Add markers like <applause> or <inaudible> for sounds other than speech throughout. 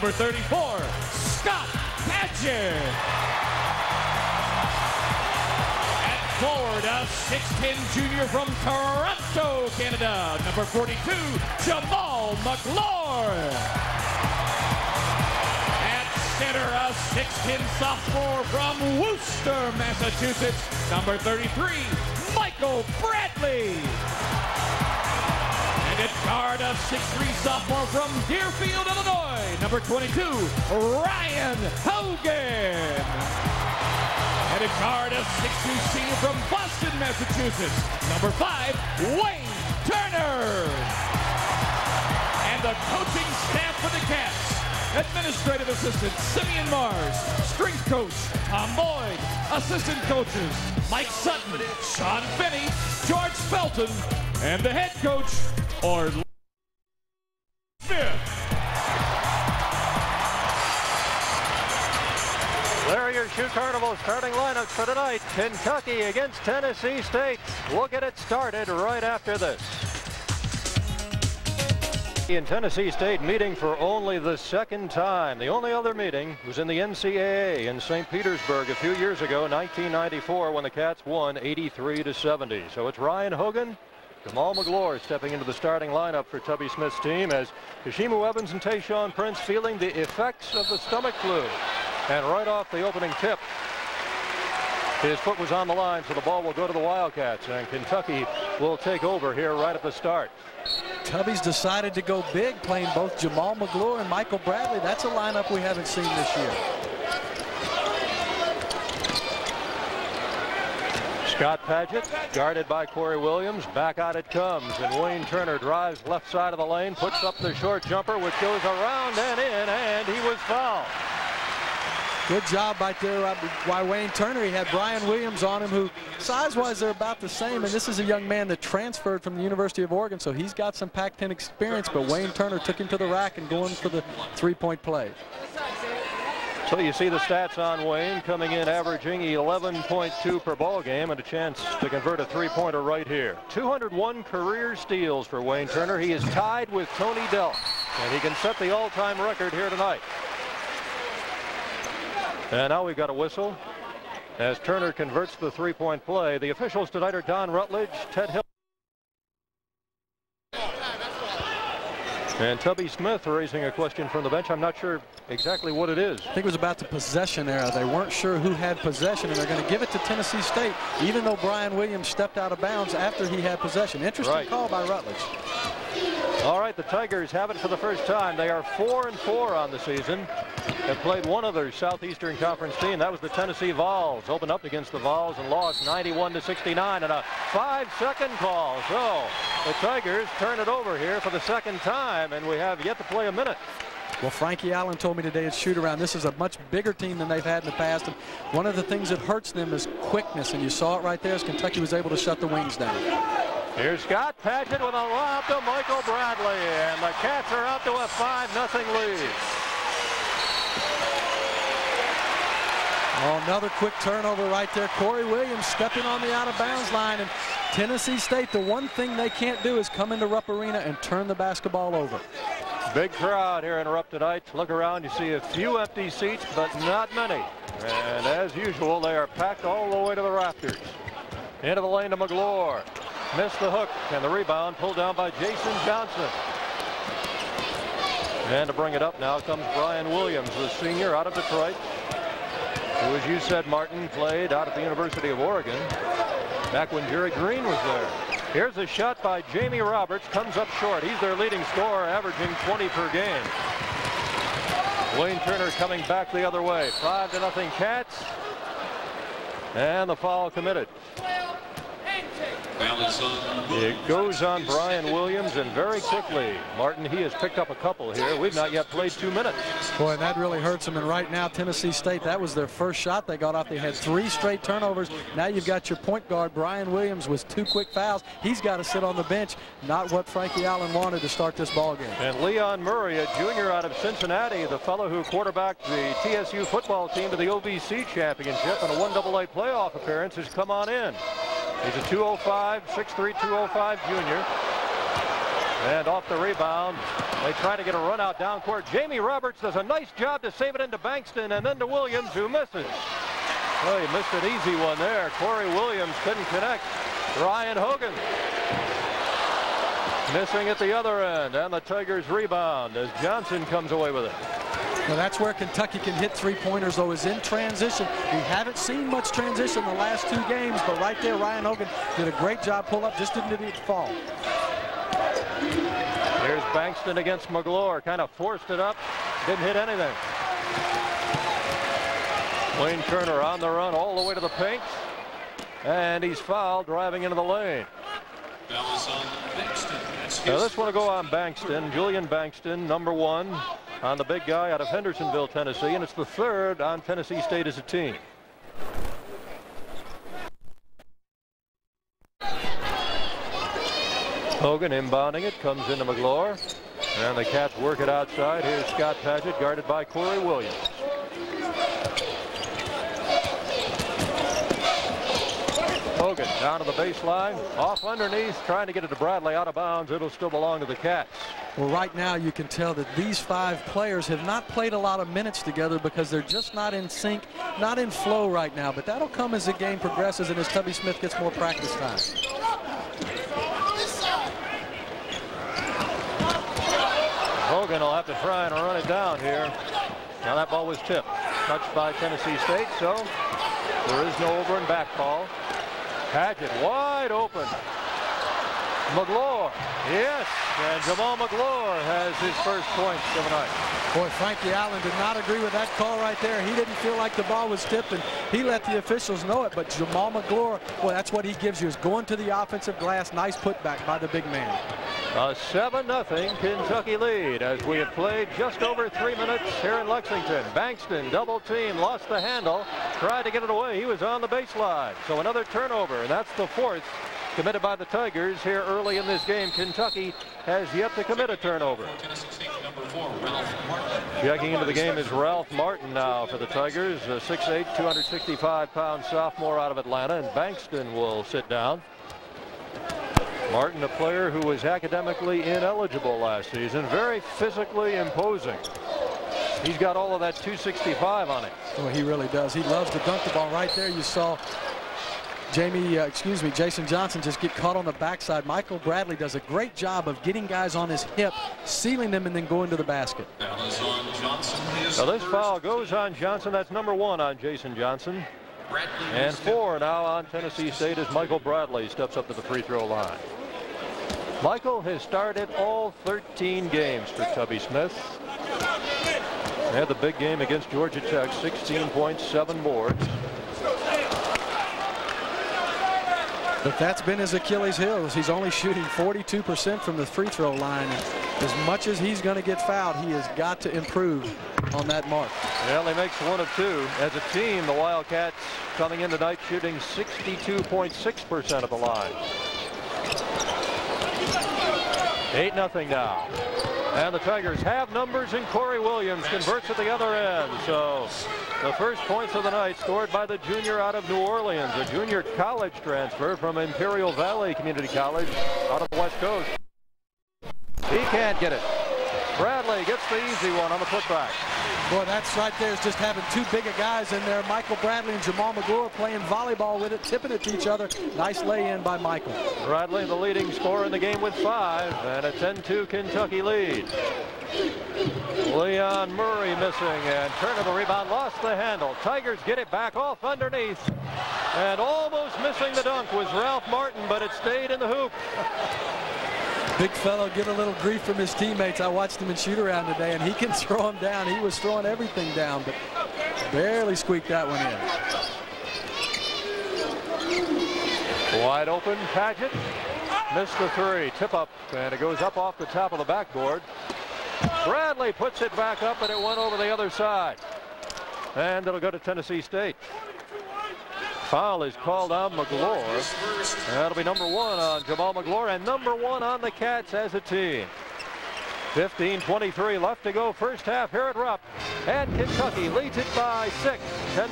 number 34, Scott Padgett. At forward, a 6'10 junior from Toronto, Canada, number 42, Jamaal Magloire. At center, a 6'10 sophomore from Worcester, Massachusetts, number 33, Michael Bradley. And at guard, a 6'3 sophomore from Deerfield, Illinois, number 22, Ryan Hogan. And at guard, a 6'2 senior from Boston, Massachusetts, number 5, Wayne Turner. And the coaching staff for the Cats. Administrative Assistant Simeon Mars, Strength Coach Tom Boyd, Assistant Coaches Mike Sutton, Shawn Finney, George Felton, and the Head Coach There are your Shoe starting lineups for tonight. Kentucky against Tennessee State. We'll get it started right after this. In Tennessee State meeting for only the second time. The only other meeting was in the NCAA in St. Petersburg a few years ago, 1994, when the Cats won 83 to 70. So it's Ryan Hogan, Jamaal Magloire stepping into the starting lineup for Tubby Smith's team as Heshimu Evans and Tayshaun Prince feeling the effects of the stomach flu. And right off the opening tip, his foot was on the line, so the ball will go to the Wildcats, and Kentucky will take over here right at the start. Tubby's decided to go big, playing both Jamaal Magloire and Michael Bradley. That's a lineup we haven't seen this year. Scott Padgett, guarded by Corey Williams. Back out it comes, and Wayne Turner drives left side of the lane, puts up the short jumper, which goes around and in, and he was fouled. Good job right there uh, by Wayne Turner. He had Brian Williams on him, who size-wise they're about the same. And this is a young man that transferred from the University of Oregon, so he's got some Pac-10 experience. But Wayne Turner took him to the rack and going for the three-point play. So you see the stats on Wayne coming in averaging 11.2 per ball game and a chance to convert a three-pointer right here. 201 career steals for Wayne Turner. He is tied with Tony Delk, and he can set the all-time record here tonight. And now we've got a whistle as Turner converts the three-point play. The officials tonight are Don Rutledge, Ted Hill. And Tubby Smith raising a question from the bench. I'm not sure exactly what it is. I think it was about the possession arrow. They weren't sure who had possession, and they're going to give it to Tennessee State, even though Brian Williams stepped out of bounds after he had possession. Interesting Right. call by Rutledge. All right, the Tigers have it for the first time. They are four and four on the season. Have played one other Southeastern Conference team. That was the Tennessee Vols. Opened up against the Vols and lost 91 to 69 and a five-second call. So the Tigers turn it over here for the second time, and we have yet to play a minute. Well, Frankie Allen told me today at shoot around this is a much bigger team than they've had in the past. And one of the things that hurts them is quickness. And you saw it right there as Kentucky was able to shut the wings down. Here's Scott Padgett with a lob to Michael Bradley, and the Cats are out to a 5-0 lead. Oh, another quick turnover right there. Corey Williams stepping on the out-of-bounds line. And Tennessee State, the one thing they can't do is come into Rupp Arena and turn the basketball over. Big crowd here in Rupp tonight. Look around, you see a few empty seats, but not many. And as usual, they are packed all the way to the rafters. Into the lane to Magloire. Missed the hook, and the rebound pulled down by Jason Johnson. And to bring it up now comes Brian Williams, the senior out of Detroit, who, as you said, Martin, played out at the University of Oregon back when Jerry Green was there. Here's a shot by Jamie Roberts, comes up short. He's their leading scorer, averaging 20 per game. Wayne Turner coming back the other way. Five to nothing Cats. And the foul committed. It goes on Brian Williams, and very quickly, Martin, he has picked up a couple here. We've not yet played two minutes. Boy, and that really hurts them. And right now, Tennessee State, that was their first shot they got off. They had three straight turnovers. Now you've got your point guard, Brian Williams, with two quick fouls. He's got to sit on the bench. Not what Frankie Allen wanted to start this ball game. And Leon Murray, a junior out of Cincinnati, the fellow who quarterbacked the TSU football team to the OVC championship and a 1AA playoff appearance, has come on in. He's a 205, 6'3", 205 junior. And off the rebound, they try to get a run out down court. Jamie Roberts does a nice job to save it into Bankston and then to Williams who misses. Oh, he missed an easy one there. Corey Williams couldn't connect. Ryan Hogan missing at the other end and the Tigers rebound as Johnson comes away with it. Well, that's where Kentucky can hit three-pointers, though, is in transition. We haven't seen much transition the last two games, but right there, Ryan Hogan did a great job pull up, just didn't it fall. Here's Bankston against Magloire. Kind of forced it up. Didn't hit anything. Wayne Turner on the run all the way to the paint. And he's fouled driving into the lane. Now this one will go on Bankston. Julian Bankston, number one on the big guy out of Hendersonville, Tennessee. And it's the third on Tennessee State as a team. Hogan inbounding it, comes into Magloire. And the Cats work it outside. Here's Scott Padgett, guarded by Corey Williams. Hogan down to the baseline, off underneath, trying to get it to Bradley out of bounds. It'll still belong to the Cats. Well, right now you can tell that these five players have not played a lot of minutes together because they're just not in sync, not in flow right now. But that'll come as the game progresses and as Tubby Smith gets more practice time. Hogan will have to try and run it down here. Now that ball was tipped. Touched by Tennessee State, so there is no over and back call. Padgett wide open. Magloire, yes, and Jamaal Magloire has his first points of the night. Boy, Frankie Allen did not agree with that call right there. He didn't feel like the ball was tipped, and he let the officials know it. But Jamaal Magloire, boy, that's what he gives you, is going to the offensive glass. Nice putback by the big man. A 7-0 Kentucky lead as we have played just over three minutes here in Lexington. Bankston, double team, lost the handle, tried to get it away. He was on the baseline. So another turnover, and that's the fourth committed by the Tigers here early in this game. Kentucky has yet to commit a turnover. Checking into the game is Ralph Martin now for the Tigers, a 6'8", 265-pound sophomore out of Atlanta, and Bankston will sit down. Martin, a player who was academically ineligible last season, very physically imposing. He's got all of that 265 on it. Oh, he really does. He loves to dunk the ball right there. You saw Jamie, uh, excuse me, Jason Johnson just get caught on the backside. Michael Bradley does a great job of getting guys on his hip, sealing them, and then going to the basket. Now this foul goes on Johnson. That's number one on Jason Johnson. And four now on Tennessee State as Michael Bradley steps up to the free throw line. Michael has started all 13 games for Tubby Smith. They had the big game against Georgia Tech, 16 points, boards. But that's been his Achilles heel. He's only shooting 42% from the free throw line. As much as he's going to get fouled, he has got to improve on that mark. Well, he makes one of two. As a team, the Wildcats coming in tonight shooting 62.6% of the line. 8 nothing now. And the Tigers have numbers and Corey Williams converts at the other end. So the first points of the night scored by the junior out of New Orleans, a junior college transfer from Imperial Valley Community College out of the West Coast. He can't get it. Bradley gets the easy one on the putback. Boy, that's right there is just having two bigger guys in there. Michael Bradley and Jamaal Magloire playing volleyball with it, tipping it to each other. Nice lay-in by Michael. Bradley, the leading scorer in the game with five, and a 10-2 Kentucky lead. Leon Murray missing, and the rebound, lost the handle. Tigers get it back off underneath, and almost missing the dunk was Ralph Martin, but it stayed in the hoop. Big fellow get a little grief from his teammates. I watched him in shoot around today, and he can <laughs> throw him down. He was throwing everything down, but barely squeaked that one in. Wide open, Padgett. Missed the three. Tip up, and it goes up off the top of the backboard. Bradley puts it back up, and it went over the other side. And it'll go to Tennessee State. Foul is called on Magloire. That'll be number one on Jamaal Magloire and number one on the Cats as a team. 15-23 left to go first half here at Rupp. And Kentucky leads it by six, 10-4.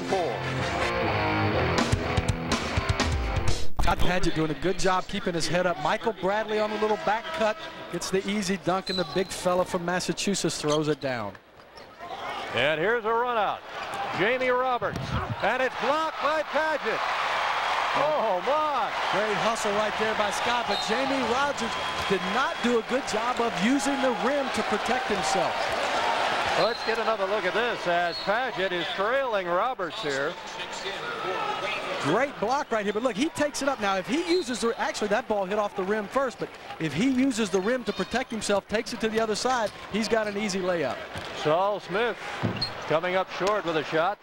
Scott Padgett doing a good job keeping his head up. Michael Bradley on a little back cut. Gets the easy dunk, and the big fella from Massachusetts throws it down. And here's a run out. Jamie Roberts. And it's blocked by Padgett. Oh, my. Great hustle right there by Scott, but Jamie Rogers did not do a good job of using the rim to protect himself. Let's get another look at this as Padgett is trailing Roberts here. Great block right here, but look, he takes it up. Now, if he uses the, actually that ball hit off the rim first, but if he uses the rim to protect himself, takes it to the other side, he's got an easy layup. Saul Smith coming up short with a shot.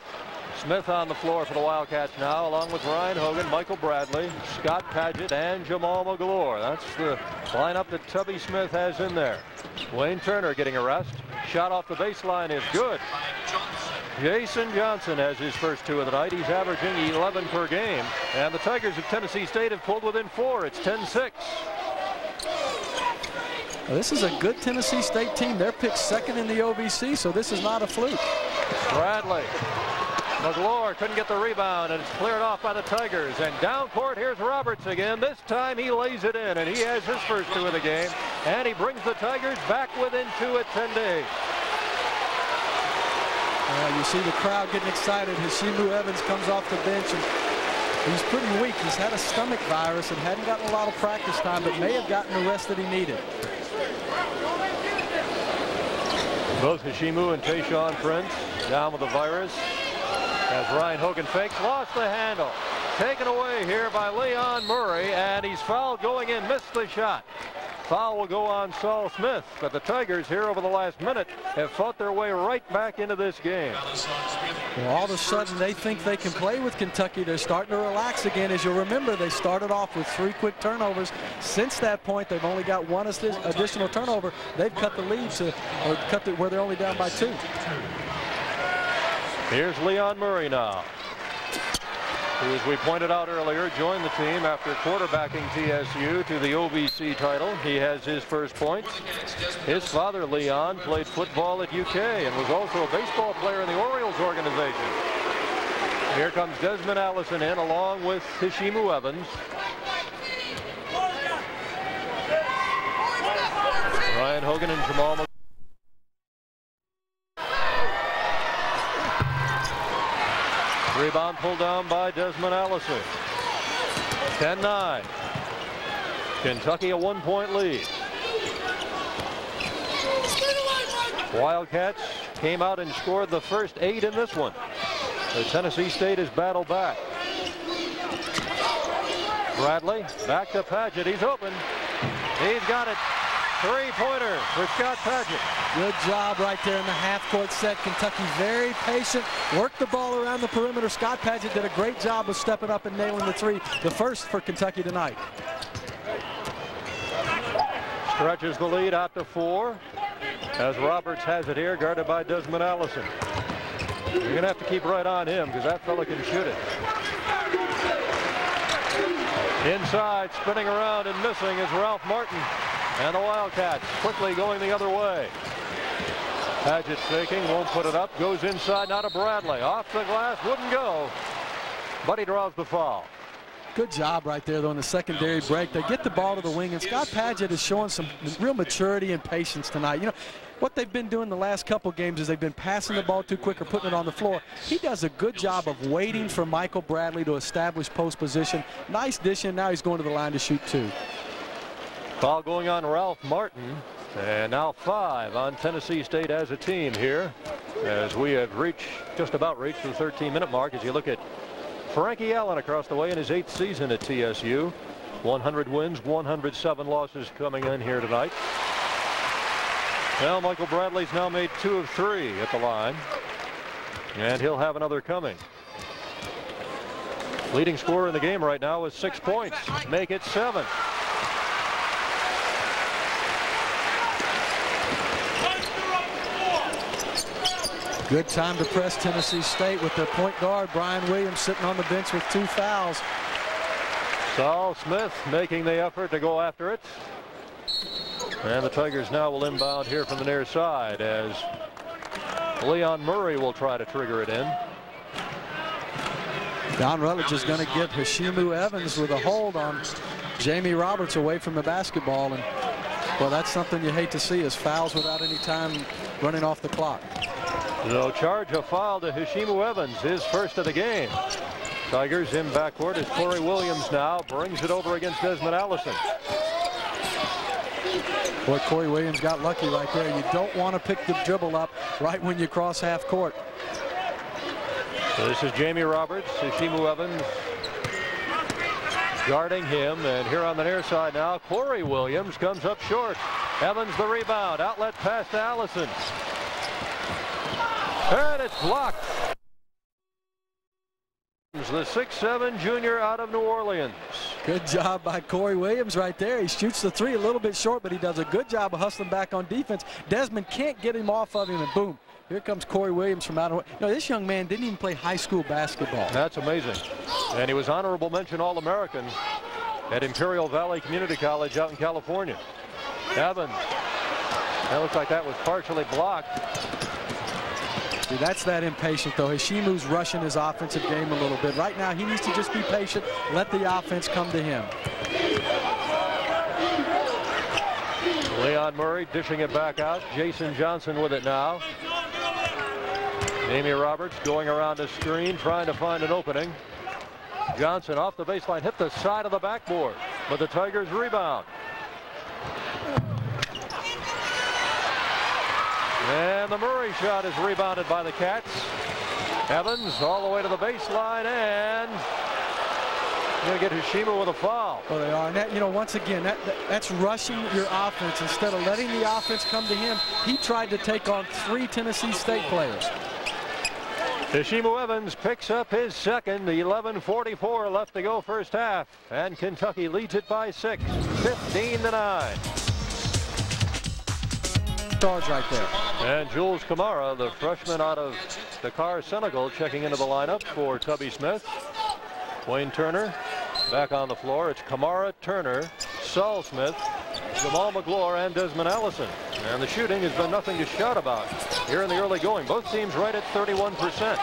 Smith on the floor for the Wildcats now, along with Ryan Hogan, Michael Bradley, Scott Padgett, and Jamal Magloire. That's the lineup that Tubby Smith has in there. Wayne Turner getting a rest. Shot off the baseline is good. Jason Johnson has his first two of the night. He's averaging 11 per game. And the Tigers of Tennessee State have pulled within four. It's 10-6. Well, this is a good Tennessee State team. They're picked second in the OVC, so this is not a fluke. Bradley. Magloire couldn't get the rebound, and it's cleared off by the Tigers. And down court, here's Roberts again. This time he lays it in, and he has his first two of the game. And he brings the Tigers back within two at 10 days. Uh, you see the crowd getting excited. Heshimu Evans comes off the bench and he's pretty weak. He's had a stomach virus and hadn't gotten a lot of practice time, but may have gotten the rest that he needed. Both Heshimu and Tayshaun Prince down with the virus. As Ryan Hogan fakes, lost the handle. Taken away here by Leon Murray, and he's fouled going in, missed the shot. Foul will go on Saul Smith, but the Tigers here over the last minute have fought their way right back into this game. Well, all of a sudden, they think they can play with Kentucky. They're starting to relax again. As you'll remember, they started off with three quick turnovers. Since that point, they've only got one additional turnover. They've cut the lead to, or cut it where they're only down by two. Here's Leon Murray now who, as we pointed out earlier, joined the team after quarterbacking TSU to the OVC title. He has his first points. His father, Leon, played football at UK and was also a baseball player in the Orioles organization. Here comes Desmond Allison in along with Heshimu Evans. Ryan Hogan and Jamaal Rebound pulled down by Desmond Allison. 10-9. Kentucky a one-point lead. Wildcats came out and scored the first eight in this one. Tennessee State has battled back. Bradley back to Padgett. He's open. He's got it. Three-pointer for Scott Padgett. Good job right there in the half-court set. Kentucky very patient. Worked the ball around the perimeter. Scott Padgett did a great job of stepping up and nailing the three. The first for Kentucky tonight. Stretches the lead out to four. As Roberts has it here, guarded by Desmond Allison. You're going to have to keep right on him because that fella can shoot it. Inside, spinning around and missing is Ralph Martin. And the Wildcats quickly going the other way. Padgett faking, won't put it up, goes inside, now to Bradley. Off the glass, wouldn't go, but he draws the foul. Good job right there, though, in the secondary break. They get the ball to the wing, and Scott Padgett is showing some real maturity and patience tonight. You know, what they've been doing the last couple games is they've been passing the ball too quick or putting it on the floor. He does a good job of waiting for Michael Bradley to establish post position. Nice dish in. Now he's going to the line to shoot two. Foul going on Ralph Martin. And now five on Tennessee State as a team here. As we have reached, just about reached the 13-minute mark as you look at Frankie Allen across the way in his eighth season at TSU. 100 wins, 107 losses coming in here tonight. Well, Michael Bradley's now made two of three at the line. And he'll have another coming. Leading scorer in the game right now is six points. Make it seven. Good time to press Tennessee State with their point guard, Brian Williams, sitting on the bench with two fouls. Saul Smith making the effort to go after it. And the Tigers now will inbound here from the near side as Leon Murray will try to trigger it in. Don Rutledge is going to get Heshimu Evans with a hold on Jamie Roberts away from the basketball. And, well, that's something you hate to see is fouls without any time running off the clock. So charge a foul to Heshimu Evans, his first of the game. Tigers in backward as Corey Williams now brings it over against Desmond Allison. Boy, Corey Williams got lucky right there. You don't want to pick the dribble up right when you cross half court. So this is Jamie Roberts, Heshimu Evans guarding him. And here on the near side now, Corey Williams comes up short. Evans the rebound. Outlet pass to Allison. And it's blocked. The 6'7 junior out of New Orleans. Good job by Corey Williams right there. He shoots the three a little bit short, but he does a good job of hustling back on defense. Desmond can't get him off of him, and boom, here comes Corey Williams from out of. No, this young man didn't even play high school basketball. That's amazing. And he was honorable mention All-American at Imperial Valley Community College out in California. Evans. That looks like that was partially blocked. See, that's that impatient, though. Heshimu's rushing his offensive game a little bit. Right now, he needs to just be patient, let the offense come to him. Leon Murray dishing it back out. Jason Johnson with it now. Jamie Roberts going around the screen, trying to find an opening. Johnson off the baseline, hit the side of the backboard, but the Tigers rebound. And the Murray shot is rebounded by the Cats. Evans all the way to the baseline and going to get Heshimu with a foul. Oh, they are. And that, you know, once again, that, that, that's rushing your offense instead of letting the offense come to him. He tried to take on three Tennessee State players. Heshimu Evans picks up his second. 11:44 left to go first half, and Kentucky leads it by six, 15 to nine stars right there. And Jules Camara, the freshman out of Dakar, Senegal, checking into the lineup for Tubby Smith. Wayne Turner back on the floor. It's Camara, Turner, Saul Smith, Jamaal Magloire, and Desmond Allison. And the shooting has been nothing to shout about here in the early going. Both teams right at 31%.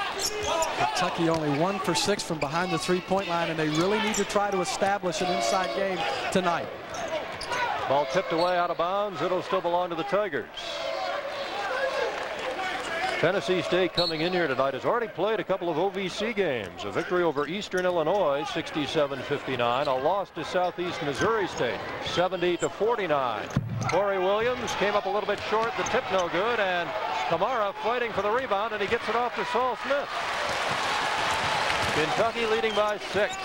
Kentucky only one for six from behind the three-point line, and they really need to try to establish an inside game tonight. Ball tipped away out of bounds. It'll still belong to the Tigers. Tennessee State coming in here tonight has already played a couple of OVC games. A victory over Eastern Illinois, 67-59. A loss to Southeast Missouri State, 70 to 49. Corey Williams came up a little bit short. The tip no good, and Camara fighting for the rebound, and he gets it off to Saul Smith. Kentucky leading by six.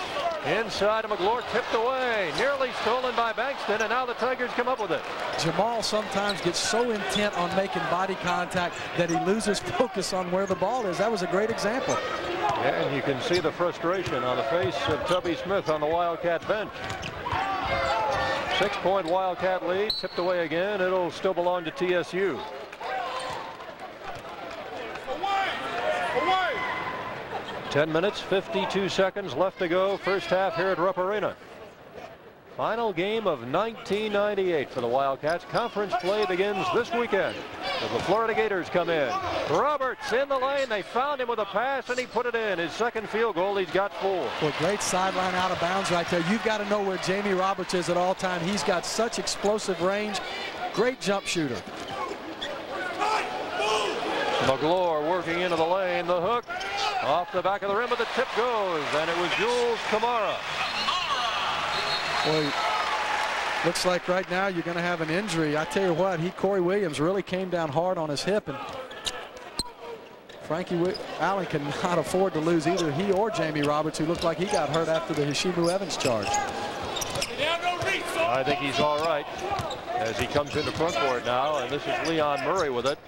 Inside of Magloire, tipped away, nearly stolen by Bankston, and now the Tigers come up with it. Jamaal sometimes gets so intent on making body contact that he loses <laughs> focus on where the ball is. That was a great example. Yeah, and you can see the frustration on the face of Tubby Smith on the Wildcat bench. Six-point Wildcat lead, tipped away again. It'll still belong to TSU. 10 minutes, 52 seconds left to go. First half here at Rupp Arena. Final game of 1998 for the Wildcats. Conference play begins this weekend as the Florida Gators come in. Roberts in the lane. They found him with a pass, and he put it in. His second field goal. He's got four. Well, great sideline out of bounds right there. You've got to know where Jamie Roberts is at all time. He's got such explosive range. Great jump shooter. Magloire working into the lane. The hook off the back of the rim, but the tip goes, and it was Jules Camara. Boy, looks like right now you're going to have an injury. I tell you what, he Corey Williams really came down hard on his hip, and Frankie Allen cannot <laughs> afford to lose either he or Jamie Roberts, who looked like he got hurt after the Heshimu Evans charge. I think he's all right as he comes into front court now, and this is Leon Murray with it.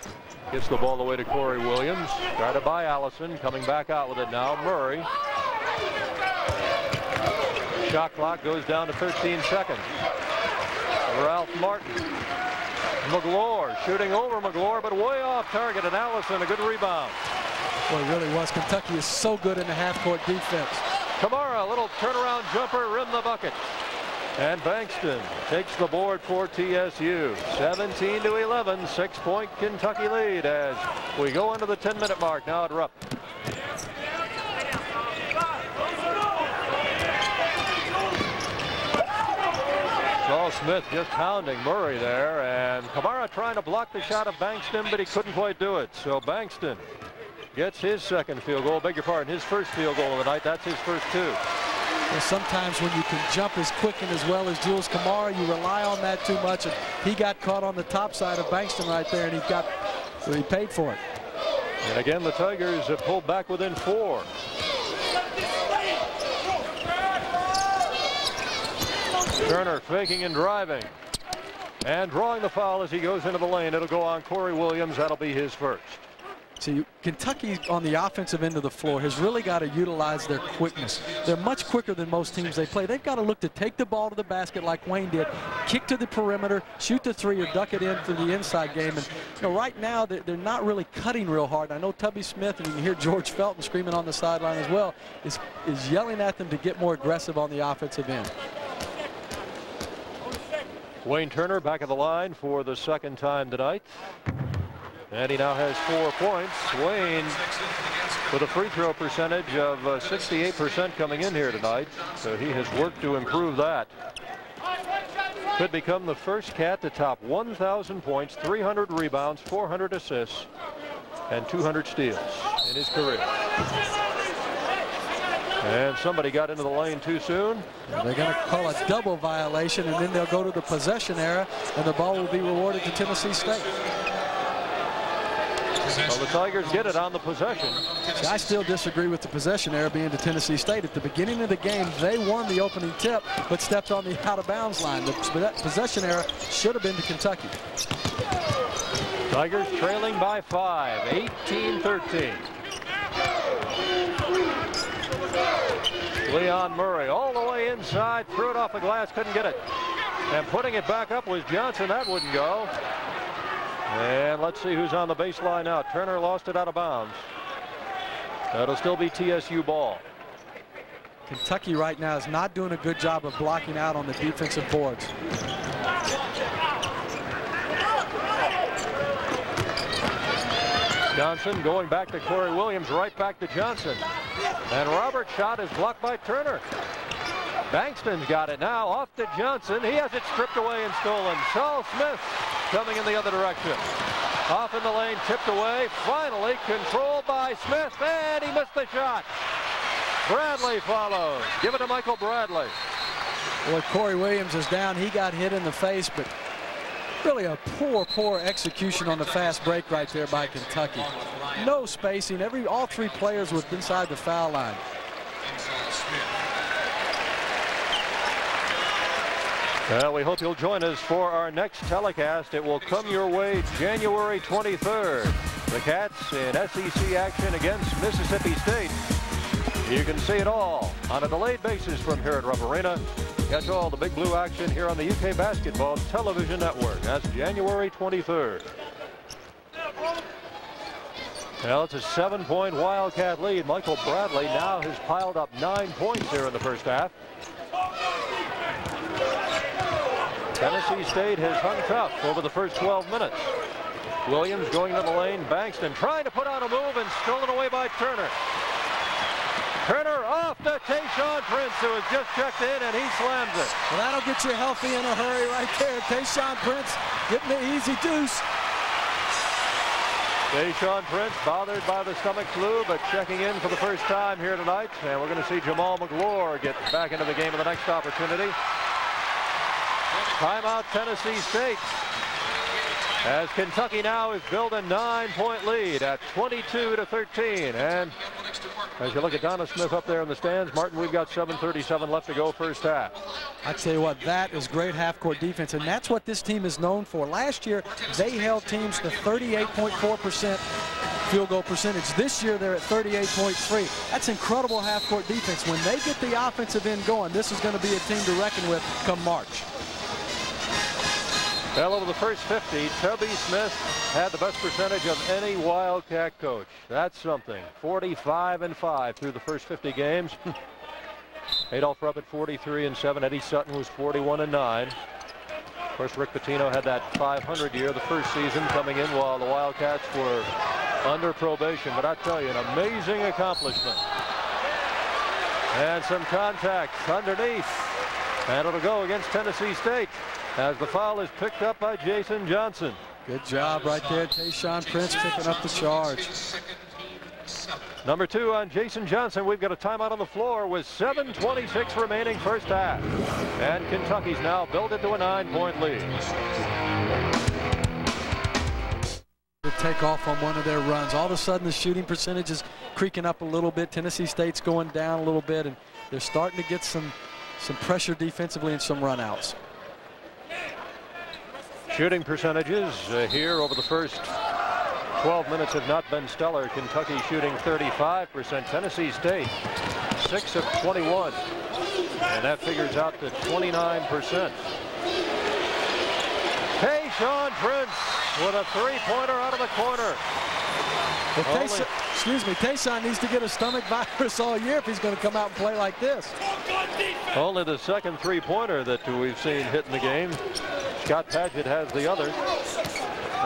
Gets the ball away to Corey Williams. Guarded by Allison. Coming back out with it now. Murray. Shot clock goes down to 13 seconds. Ralph Martin. Magloire shooting over Magloire, but way off target. And Allison, a good rebound. Well, it really was. Kentucky is so good in the half-court defense. Camara, a little turnaround jumper, rim the bucket. And Bankston takes the board for TSU. 17 to 11, six point Kentucky lead as we go into the 10 minute mark now at Rupp. Saul Smith just pounding Murray there and Camara trying to block the shot of Bankston but he couldn't quite do it. So Bankston gets his second field goal, beg your pardon, his first field goal of the night. That's his first two. Sometimes when you can jump as quick and as well as Jules Camara, you rely on that too much. And he got caught on the top side of Bankston right there, and he got so he paid for it. And again, the Tigers have pulled back within four. Turner faking and driving. And drawing the foul as he goes into the lane. It'll go on Corey Williams. That'll be his first. See, Kentucky on the offensive end of the floor has really got to utilize their quickness. They're much quicker than most teams they play. They've got to look to take the ball to the basket like Wayne did, kick to the perimeter, shoot the three, or duck it in for the inside game. And you know, right now they're not really cutting real hard. I know Tubby Smith, and you can hear George Felton screaming on the sideline as well, is, is yelling at them to get more aggressive on the offensive end. Wayne Turner back of the line for the second time tonight. And he now has four points. Wayne with a free throw percentage of 68% uh, coming in here tonight. So he has worked to improve that. Could become the first cat to top 1,000 points, 300 rebounds, 400 assists, and 200 steals in his career. And somebody got into the lane too soon. they're going to call a double violation, and then they'll go to the possession arrow, and the ball will be rewarded to Tennessee State. Well, the Tigers get it on the possession. I still disagree with the possession arrow being to Tennessee State. At the beginning of the game, they won the opening tip, but stepped on the out-of-bounds line. The possession arrow should have been to Kentucky. Tigers trailing by five, 18-13. Leon Murray all the way inside, threw it off the glass, couldn't get it. And putting it back up was Johnson. That wouldn't go. And let's see who's on the baseline now. Turner lost it out of bounds. That'll still be TSU ball. Kentucky right now is not doing a good job of blocking out on the defensive boards. Johnson going back to Corey Williams, right back to Johnson. And Roberts' shot is blocked by Turner. Bankston's got it now, off to Johnson. He has it stripped away and stolen. Saul Smith coming in the other direction. Off in the lane, tipped away. Finally controlled by Smith, and he missed the shot. Bradley follows. Give it to Michael Bradley. Well, Corey Williams is down. He got hit in the face, but Really a poor, poor execution on the fast break right there by Kentucky. No spacing. Every all three players were inside the foul line. Well, we hope you'll join us for our next telecast. It will come your way January 23rd. The Cats in SEC action against Mississippi State. You can see it all on a delayed basis from here at Rupp Arena. Catch all the Big Blue action here on the UK Basketball Television Network. That's January 23rd. Well, it's a seven-point Wildcat lead. Michael Bradley now has piled up nine points here in the first half. Tennessee State has hung tough over the first 12 minutes. Williams going to the lane. Bankston trying to put on a move and stolen away by Turner. Turner off to Tayshaun Prince, who has just checked in, and he slams it. Well, that'll get you healthy in a hurry right there. Tayshaun Prince getting the easy deuce. Tayshaun Prince bothered by the stomach flu, but checking in for the first time here tonight. And we're going to see Jamaal Magloire get back into the game in the next opportunity. Timeout Tennessee State. As Kentucky now is built a nine-point lead at 22 to 13. And as you look at Donna Smith up there in the stands, Martin, we've got 7.37 left to go first half. I tell you what, that is great half-court defense, and that's what this team is known for. Last year, they held teams to 38.4% field goal percentage. This year, they're at 38.3. That's incredible half-court defense. When they get the offensive end going, this is going to be a team to reckon with come March. Well, over the first 50, Tubby Smith had the best percentage of any Wildcat coach. That's something. 45 and 5 through the first 50 games. <laughs> Adolph Rupp at 43 and 7. Eddie Sutton was 41 and 9. Of course, Rick Pitino had that 500 year the first season coming in while the Wildcats were under probation. But I tell you, an amazing accomplishment. And some contact underneath. And it'll go against Tennessee State as the foul is picked up by Jason Johnson. Good job right there. Tayshaun Prince picking up the charge. Number two on Jason Johnson. We've got a timeout on the floor with 7.26 remaining first half. And Kentucky's now built it to a nine-point lead. To take off on one of their runs. All of a sudden, the shooting percentage is creaking up a little bit. Tennessee State's going down a little bit, and they're starting to get some, some pressure defensively and some runouts. Shooting percentages uh, here over the first 12 minutes have not been stellar. Kentucky shooting 35%. Tennessee State 6 of 21. And that figures out to 29%. Tayshaun Prince with a three-pointer out of the corner. Well, Tayson, excuse me, Tayshaun needs to get a stomach <laughs> virus all year if he's going to come out and play like this. Only the second three-pointer that we've seen hit in the game. Scott Padgett has the other.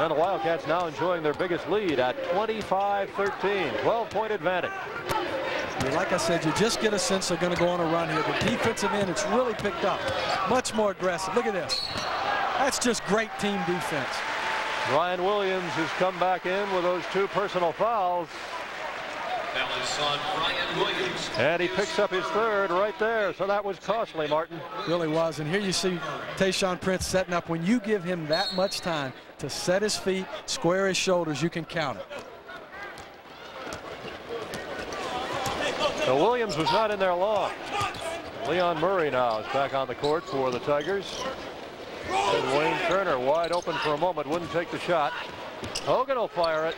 And the Wildcats now enjoying their biggest lead at 25-13, 12-point advantage. Like I said, you just get a sense they're going to go on a run here. The defensive end, it's really picked up. Much more aggressive. Look at this. That's just great team defense. Brian Williams has come back in with those two personal fouls. And he picks up his third right there, so that was costly, Martin. Really was, and here you see Tayshaun Prince setting up. When you give him that much time to set his feet, square his shoulders, you can count it. So Williams was not in there long. Leon Murray now is back on the court for the Tigers. And Wayne Turner wide open for a moment, wouldn't take the shot. Hogan will fire it.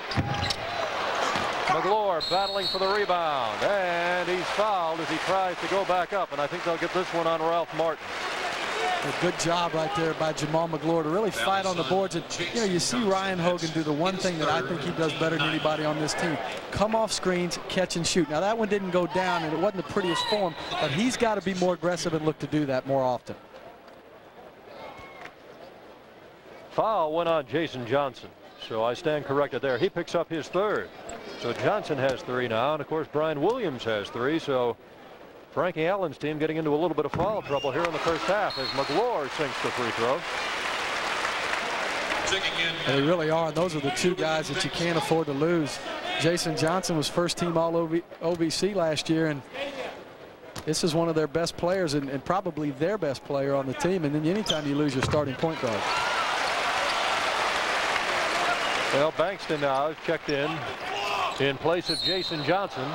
Magloire battling for the rebound, and he's fouled as he tries to go back up, and I think they'll get this one on Ralph Martin. A good job right there by Jamaal Magloire to really fight on the boards. And, you know, you see Ryan Hogan do the one thing that I think he does better than anybody on this team. Come off screens, catch and shoot. Now, that one didn't go down, and it wasn't the prettiest form, but he's got to be more aggressive and look to do that more often. Foul went on Jason Johnson. So I stand corrected there. He picks up his third. So Johnson has three now. And of course, Brian Williams has three. So Frankie Allen's team getting into a little bit of foul trouble here in the first half as Magloire sinks the free throw. They really are. And those are the two guys that you can't afford to lose. Jason Johnson was first team all OVC last year. And this is one of their best players and, and probably their best player on the team. And then anytime you lose your starting point guard. Well, Bankston now is checked in in place of Jason Johnson.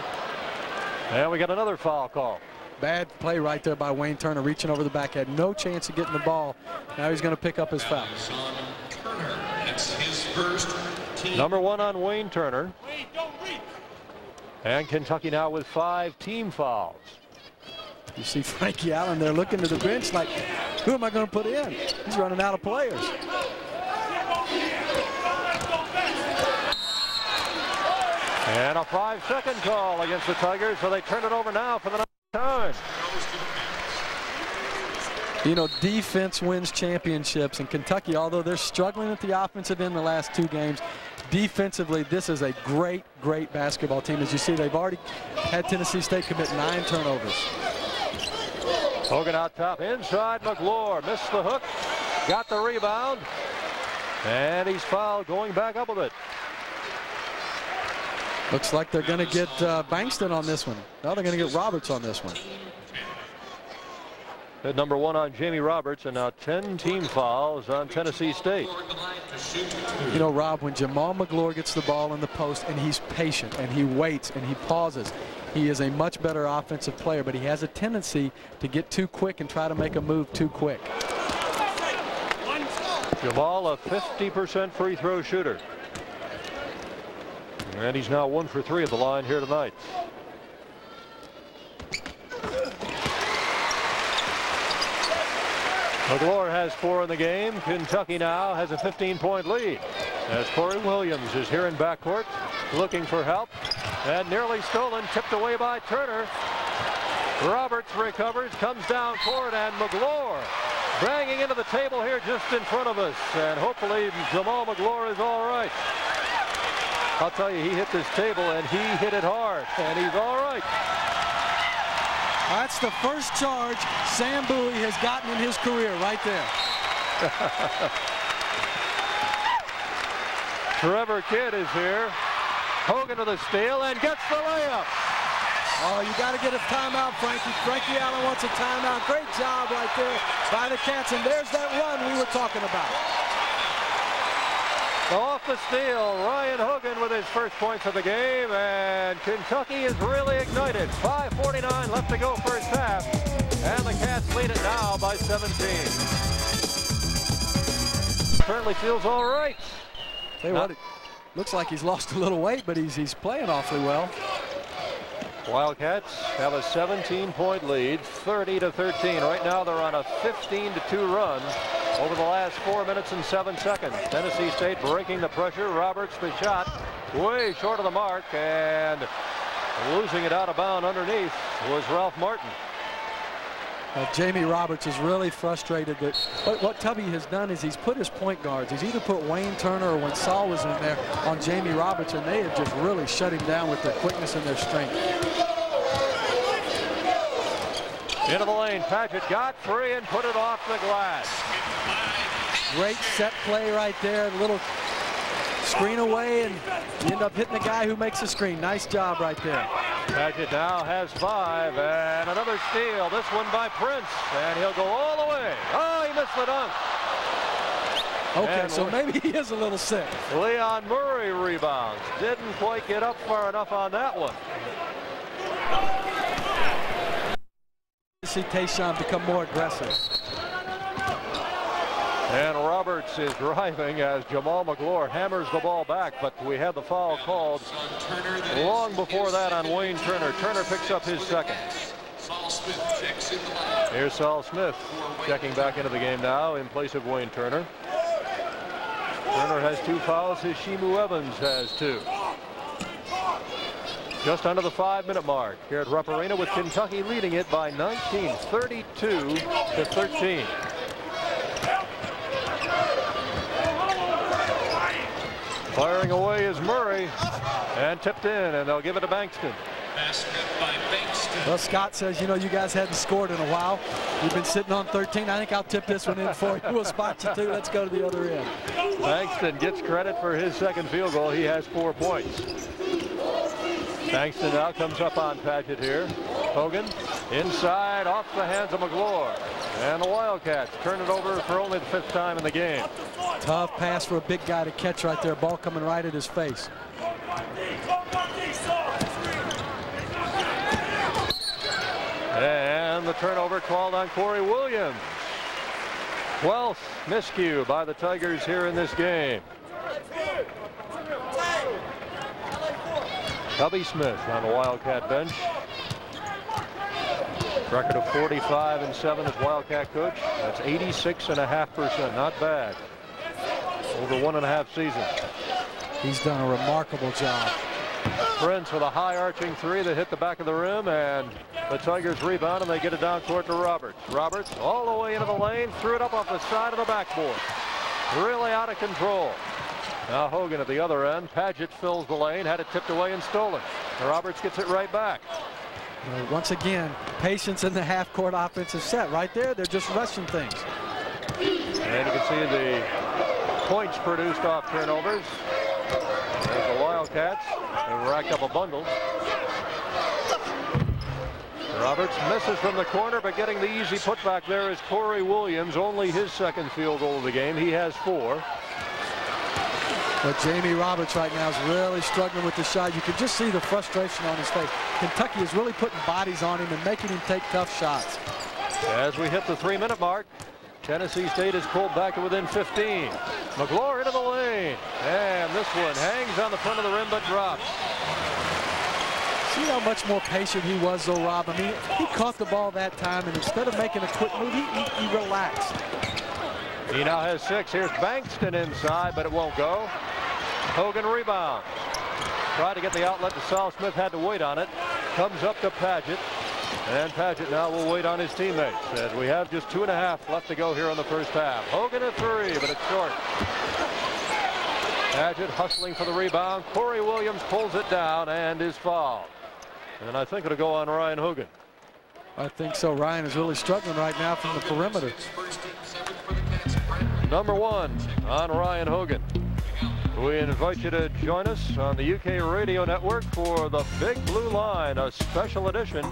And we got another foul call. Bad play right there by Wayne Turner, reaching over the back, had no chance of getting the ball. Now he's going to pick up his foul. it's his first team. Number one on Wayne Turner. And Kentucky now with five team fouls. You see Frankie Allen there looking to the bench like, who am I going to put in? He's running out of players. And a five-second call against the Tigers, so they turn it over now for the ninth time. You know, defense wins championships, and Kentucky, although they're struggling at the offensive end the last two games, defensively, this is a great, great basketball team. As you see, they've already had Tennessee State commit nine turnovers. Hogan out top, inside Magloire, missed the hook, got the rebound, and he's fouled going back up with it. Looks like they're going to get uh, Bankston on this one. Now they're going to get Roberts on this one. At number one on Jamie Roberts and now 10 team fouls on Tennessee State. You know, Rob, when Jamaal Magloire gets the ball in the post and he's patient and he waits and he pauses, he is a much better offensive player, but he has a tendency to get too quick and try to make a move too quick. Jamaal, a 50% free throw shooter. And he's now one for three at the line here tonight. Magloire has four in the game. Kentucky now has a 15-point lead. As Corey Williams is here in backcourt looking for help. And nearly stolen, tipped away by Turner. Roberts recovers, comes down court, and Magloire banging into the table here just in front of us. And hopefully Jamaal Magloire is all right. I'll tell you, he hit this table and he hit it hard, and he's all right. That's the first charge Sam Bowie has gotten in his career right there. <laughs> Trevor Kidd is here. Hogan to the steal and gets the layup. Oh, you got to get a timeout, Frankie. Frankie Allen wants a timeout. Great job right there by the Cats, and there's that run we were talking about. Off the steal, Ryan Hogan with his first points of the game, and Kentucky is really ignited. 5.49 left to go first half, and the Cats lead it now by 17. Certainly feels all right. You what, it looks like he's lost a little weight, but he's, he's playing awfully well. Wildcats have a 17-point lead, 30 to 13. Right now they're on a 15 to 2 run over the last four minutes and seven seconds. Tennessee State breaking the pressure. Roberts the shot way short of the mark and losing it out of bound underneath was Ralph Martin. Uh, Jamie Roberts is really frustrated that what, what Tubby has done is he's put his point guards. He's either put Wayne Turner or when Saul was in there on Jamie Roberts, and they have just really shut him down with their quickness and their strength. Into the lane, Padgett got free and put it off the glass. Great set play right there. A little screen away, and you end up hitting the guy who makes the screen. Nice job right there. Padgett now has five, and another steal. This one by Prince, and he'll go all the way. Oh, he missed the dunk. Okay, and so maybe <laughs> he is a little sick. Leon Murray rebounds. Didn't quite get up far enough on that one. See Tayshaun become more aggressive. And Roberts is driving as Jamaal Magloire hammers the ball back, but we had the foul called long before that on Wayne Turner. Turner picks up his second. Here's Saul Smith checking back into the game now in place of Wayne Turner. Turner has two fouls. Heshimu Evans has two. Just under the five-minute mark here at Rupp Arena with Kentucky leading it by 19, 32 to 13. Firing away is Murray and tipped in and they'll give it to Bankston. Well, Scott says, you know, you guys hadn't scored in a while. You've been sitting on 13. I think I'll tip this one in for you. We'll spot you two. Let's go to the other end. Bankston gets credit for his second field goal. He has four points. Bankston now comes up on Padgett here. Hogan inside off the hands of Magloire. And the Wildcats turn it over for only the fifth time in the game. Tough pass for a big guy to catch right there. Ball coming right at his face. And the turnover called on Corey Williams. 12th miscue by the Tigers here in this game. Tubby Smith on the Wildcat bench. Record of 45 and 7 as Wildcat coach. That's 86.5%. Not bad. Over one and a half seasons. He's done a remarkable job. Prince with a high arching three that hit the back of the rim and the Tigers rebound and they get it down court to Roberts. Roberts all the way into the lane, threw it up off the side of the backboard. Really out of control. Now Hogan at the other end. Padgett fills the lane, had it tipped away and stolen. Roberts gets it right back. Once again, patience in the half-court offensive set. Right there, they're just rushing things. And you can see the points produced off turnovers. There's the Wildcats. They racked up a bundle. Roberts misses from the corner, but getting the easy putback there is Corey Williams. Only his second field goal of the game. He has four. But Jamie Roberts right now is really struggling with the shot. You can just see the frustration on his face. Kentucky is really putting bodies on him and making him take tough shots. As we hit the three-minute mark, Tennessee State is pulled back to within 15. Magloire into the lane. And this one hangs on the front of the rim but drops. See how much more patient he was, though, Rob. I mean, he caught the ball that time, and instead of making a quick move, he, he, he relaxed. He now has six. Here's Bankston inside, but it won't go. Hogan rebounds. Tried to get the outlet to Saul Smith, had to wait on it. Comes up to Padgett. And Padgett now will wait on his teammates as we have just two and a half left to go here in the first half. Hogan at three, but it's short. Paget hustling for the rebound. Corey Williams pulls it down and is fouled. And I think it'll go on Ryan Hogan. I think so. Ryan is really struggling right now from the perimeter. Number one on Ryan Hogan. We invite you to join us on the UK Radio Network for the Big Blue Line, a special edition.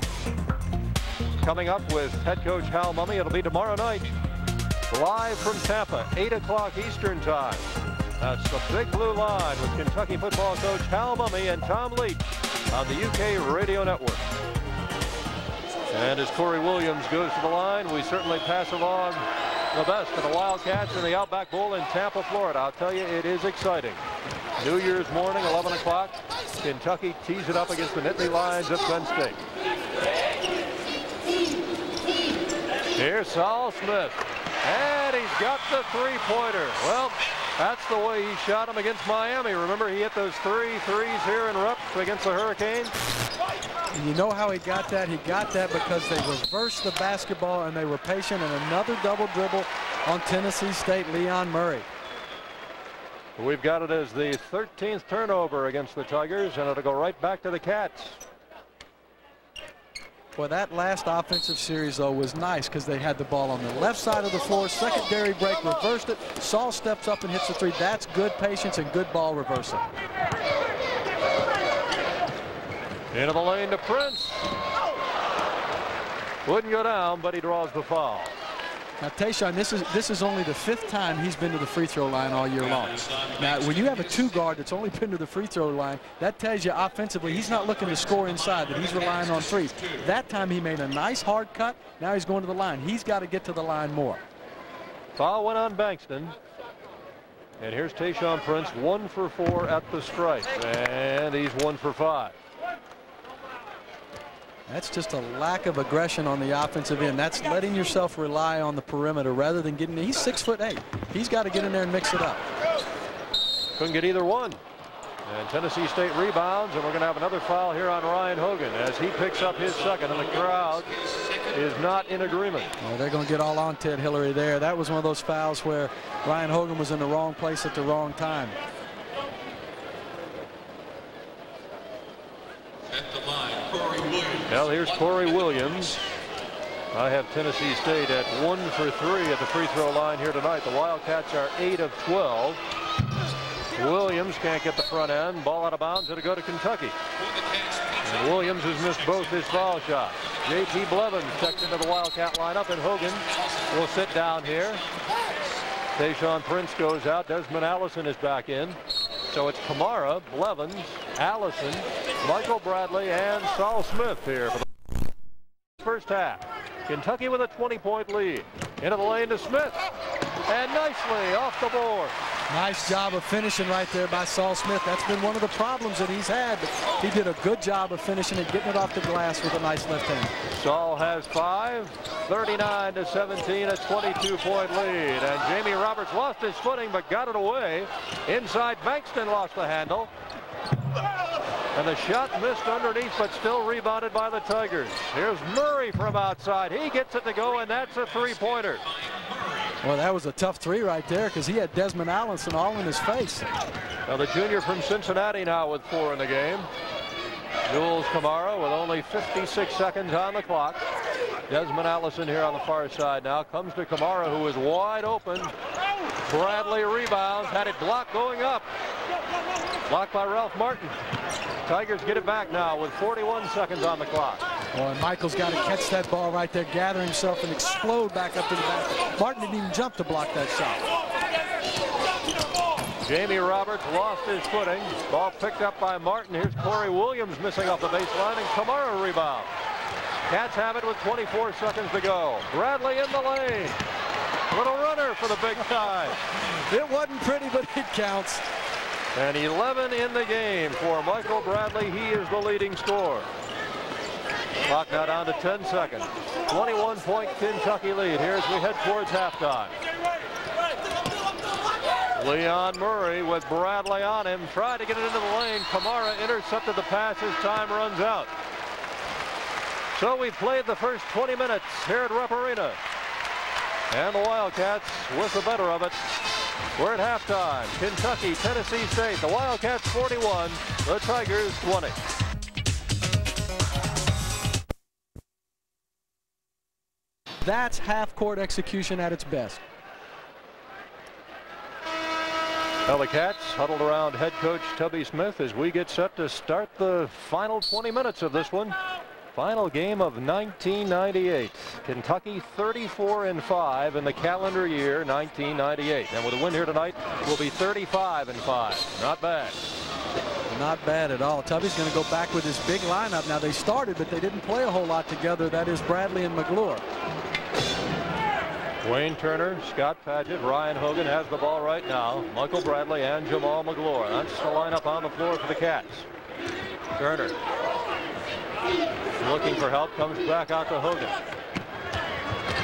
Coming up with head coach Hal Mumme. It'll be tomorrow night, live from Tampa, 8 o'clock Eastern Time. That's the Big Blue Line with Kentucky football coach Hal Mumme and Tom Leach on the UK Radio Network. And as Corey Williams goes to the line, we certainly pass along the best of the Wildcats in the Outback Bowl in Tampa, Florida. I'll tell you, it is exciting. New Year's morning, 11 o'clock. Kentucky tees it up against the Nittany Lions of Penn State. Here's Saul Smith. And he's got the three-pointer. Well, that's the way he shot him against Miami. Remember, he hit those three threes here in Rupp against the Hurricanes? And you know how he got that? He got that because they reversed the basketball and they were patient and another double dribble on Tennessee State, Leon Murray. We've got it as the 13th turnover against the Tigers, and it'll go right back to the Cats. Well, that last offensive series, though, was nice because they had the ball on the left side of the floor, secondary break, reversed it. Saul steps up and hits the three. That's good patience and good ball reversal. Into the lane to Prince. Wouldn't go down, but he draws the foul. Now, Tayshaun, this is this is only the fifth time he's been to the free throw line all year long. Now, when you have a two guard that's only been to the free throw line, that tells you offensively he's not looking to score inside, that he's relying on threes. That time he made a nice hard cut. Now he's going to the line. He's got to get to the line more. Foul went on Bankston. And here's Tayshaun Prince, one for four at the stripe. And he's one for five. That's just a lack of aggression on the offensive end. That's letting yourself rely on the perimeter rather than getting. He's six foot eight. He's got to get in there and mix it up. Couldn't get either one. And Tennessee State rebounds, and we're going to have another foul here on Ryan Hogan as he picks up his second, and the crowd is not in agreement. Well, they're going to get all on Ted Hillary there. That was one of those fouls where Ryan Hogan was in the wrong place at the wrong time. At the line, Corey Williams. Well, here's Corey Williams. I have Tennessee State at one for three at the free throw line here tonight. The Wildcats are eight of 12. Williams can't get the front end. Ball out of bounds. It'll go to Kentucky. And Williams has missed both his foul shots. J.T. Blevins checked into the Wildcat lineup, and Hogan will sit down here. Tayshawn Prince goes out. Desmond Allison is back in. So it's Camara, Blevins, Allison, Michael Bradley, and Saul Smith here first half. Kentucky with a 20-point lead. Into the lane to Smith. And nicely off the board. Nice job of finishing right there by Saul Smith. That's been one of the problems that he's had. He did a good job of finishing and getting it off the glass with a nice left hand. Saul has five, 39 to 17, a 22-point lead. And Jamie Roberts lost his footing but got it away. Inside, Bankston lost the handle. And the shot missed underneath, but still rebounded by the Tigers. Here's Murray from outside. He gets it to go, and that's a three-pointer. Well, that was a tough three right there because he had Desmond Allison all in his face. Now the junior from Cincinnati now with four in the game. Jules Camara with only 56 seconds on the clock. Desmond Allison here on the far side now comes to Camara who is wide open. Bradley rebounds, had it blocked going up. Blocked by Ralph Martin. Tigers get it back now with 41 seconds on the clock. Well, and Michael's got to catch that ball right there, gather himself, and explode back up to the basket. Martin didn't even jump to block that shot. Jamie Roberts lost his footing. Ball picked up by Martin. Here's Corey Williams missing off the baseline, and Camara rebound. Cats have it with 24 seconds to go. Bradley in the lane. Little runner for the big guy. It wasn't pretty, but it counts. And 11 in the game for Michael Bradley. He is the leading scorer. Clock now down to 10 seconds. 21-point Kentucky lead here as we head towards halftime. Leon Murray with Bradley on him. Tried to get it into the lane. Camara intercepted the pass as time runs out. So we've played the first 20 minutes here at Rupp Arena. And the Wildcats with the better of it. We're at halftime. Kentucky, Tennessee State. The Wildcats 41, the Tigers 20. That's half-court execution at its best. Well, the Cats huddled around head coach Tubby Smith as we get set to start the final 20 minutes of this one. Final game of 1998. Kentucky 34 and 5 in the calendar year 1998. And with a win here tonight, we'll be 35 and 5. Not bad. Not bad at all. Tubby's going to go back with his big lineup. Now they started, but they didn't play a whole lot together. That is Bradley and Magloire. Wayne Turner, Scott Padgett, Ryan Hogan has the ball right now. Michael Bradley and Jamaal Magloire. That's the lineup on the floor for the Cats. Turner looking for help, comes back out to Hogan.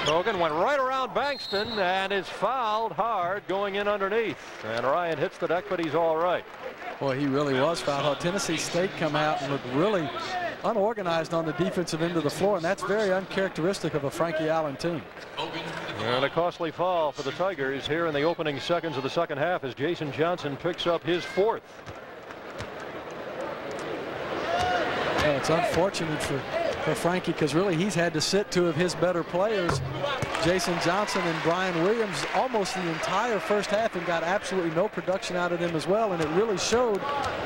Hogan went right around Bankston and is fouled hard going in underneath. And Ryan hits the deck, but he's all right. Boy, he really was fouled. Tennessee State come out and look really unorganized on the defensive end of the floor, and that's very uncharacteristic of a Frankie Allen team. And a costly fall for the Tigers here in the opening seconds of the second half as Jason Johnson picks up his fourth. Yeah, it's unfortunate for, for Frankie because really he's had to sit two of his better players, Jason Johnson and Brian Williams, almost the entire first half and got absolutely no production out of them as well. And it really showed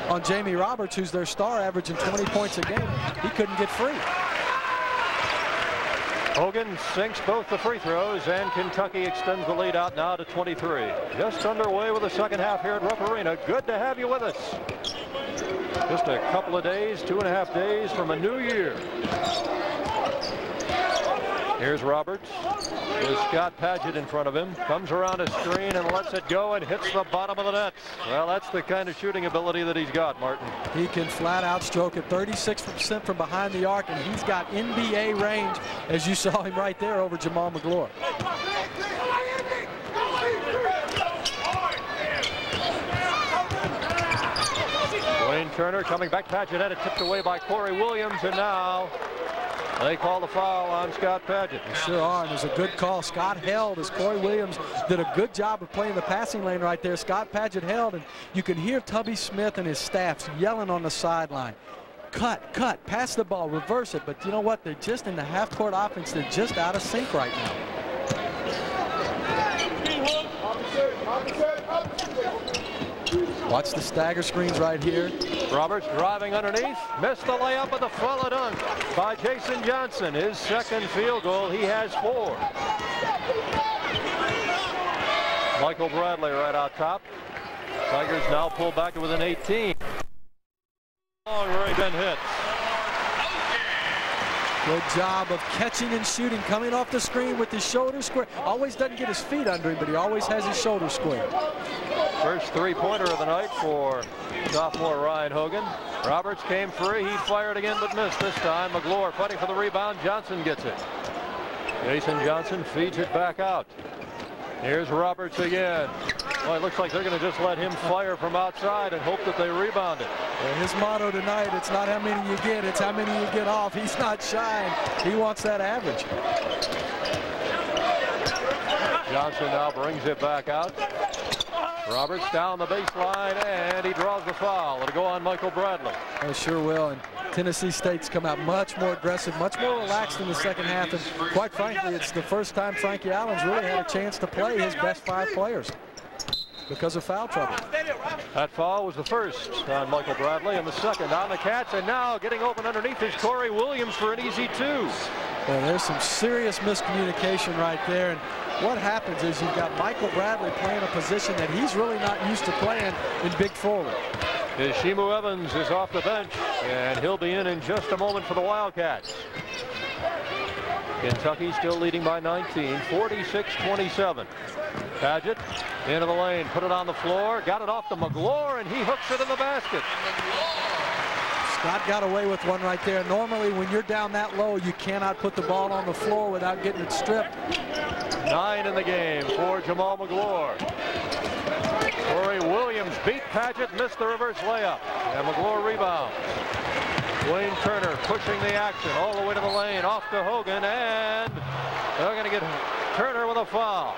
on Jamie Roberts, who's their star, averaging 20 points a game. He couldn't get free. Hogan sinks both the free throws, and Kentucky extends the lead out now to 23. Just underway with the second half here at Rupp Arena. Good to have you with us. Just a couple of days, two and a half days from a new year. Here's Roberts with Scott Padgett in front of him. Comes around a screen and lets it go and hits the bottom of the net. Well, that's the kind of shooting ability that he's got, Martin. He can flat out stroke it 36% from behind the arc, and he's got NBA range, as you saw him right there over Jamaal Magloire. Turner coming back. Padgett had tipped away by Corey Williams, and now they call the foul on Scott Padgett. Sure are, and it was a good call. Scott held as Corey Williams did a good job of playing the passing lane right there. Scott Padgett held, and you can hear Tubby Smith and his staffs yelling on the sideline. Cut, cut, pass the ball, reverse it. But you know what? They're just in the half-court offense. They're just out of sync right now. Watch the stagger screens right here. Roberts driving underneath. Missed the layup with a follow dunk by Jason Johnson. His second field goal. He has four. Michael Bradley right out top. Tigers now pull back to within 18. Long range and hits. Good job of catching and shooting, coming off the screen with his shoulder square. Always doesn't get his feet under him, but he always has his shoulder square. First three-pointer of the night for sophomore Ryan Hogan. Roberts came free. He fired again, but missed this time. Magloire fighting for the rebound. Johnson gets it. Jason Johnson feeds it back out. Here's Roberts again. Well, it looks like they're going to just let him fire from outside and hope that they rebound it. Well, his motto tonight, it's not how many you get, it's how many you get off. He's not shying. He wants that average. Johnson now brings it back out. Roberts down the baseline, and he draws the foul. It'll go on Michael Bradley. Oh, they sure will. And Tennessee State's come out much more aggressive, much more relaxed in the second half. And quite frankly, it's the first time Frankie Allen's really had a chance to play his best five players because of foul trouble. That foul was the first on Michael Bradley and the second on the Cats. And now getting open underneath is Corey Williams for an easy two. Well, there's some serious miscommunication right there. And what happens is you've got Michael Bradley playing a position that he's really not used to playing in big forward. Heshimu Evans is off the bench, and he'll be in in just a moment for the Wildcats. Kentucky still leading by 19, 46-27. Padgett into the lane, put it on the floor, got it off to Magloire, and he hooks it in the basket. Scott got away with one right there. Normally, when you're down that low, you cannot put the ball on the floor without getting it stripped. Nine in the game for Jamaal Magloire. Corey Williams beat Padgett, missed the reverse layup, and Magloire rebounds. Wayne Turner pushing the action all the way to the lane, off to Hogan, and they're going to get Turner with a foul.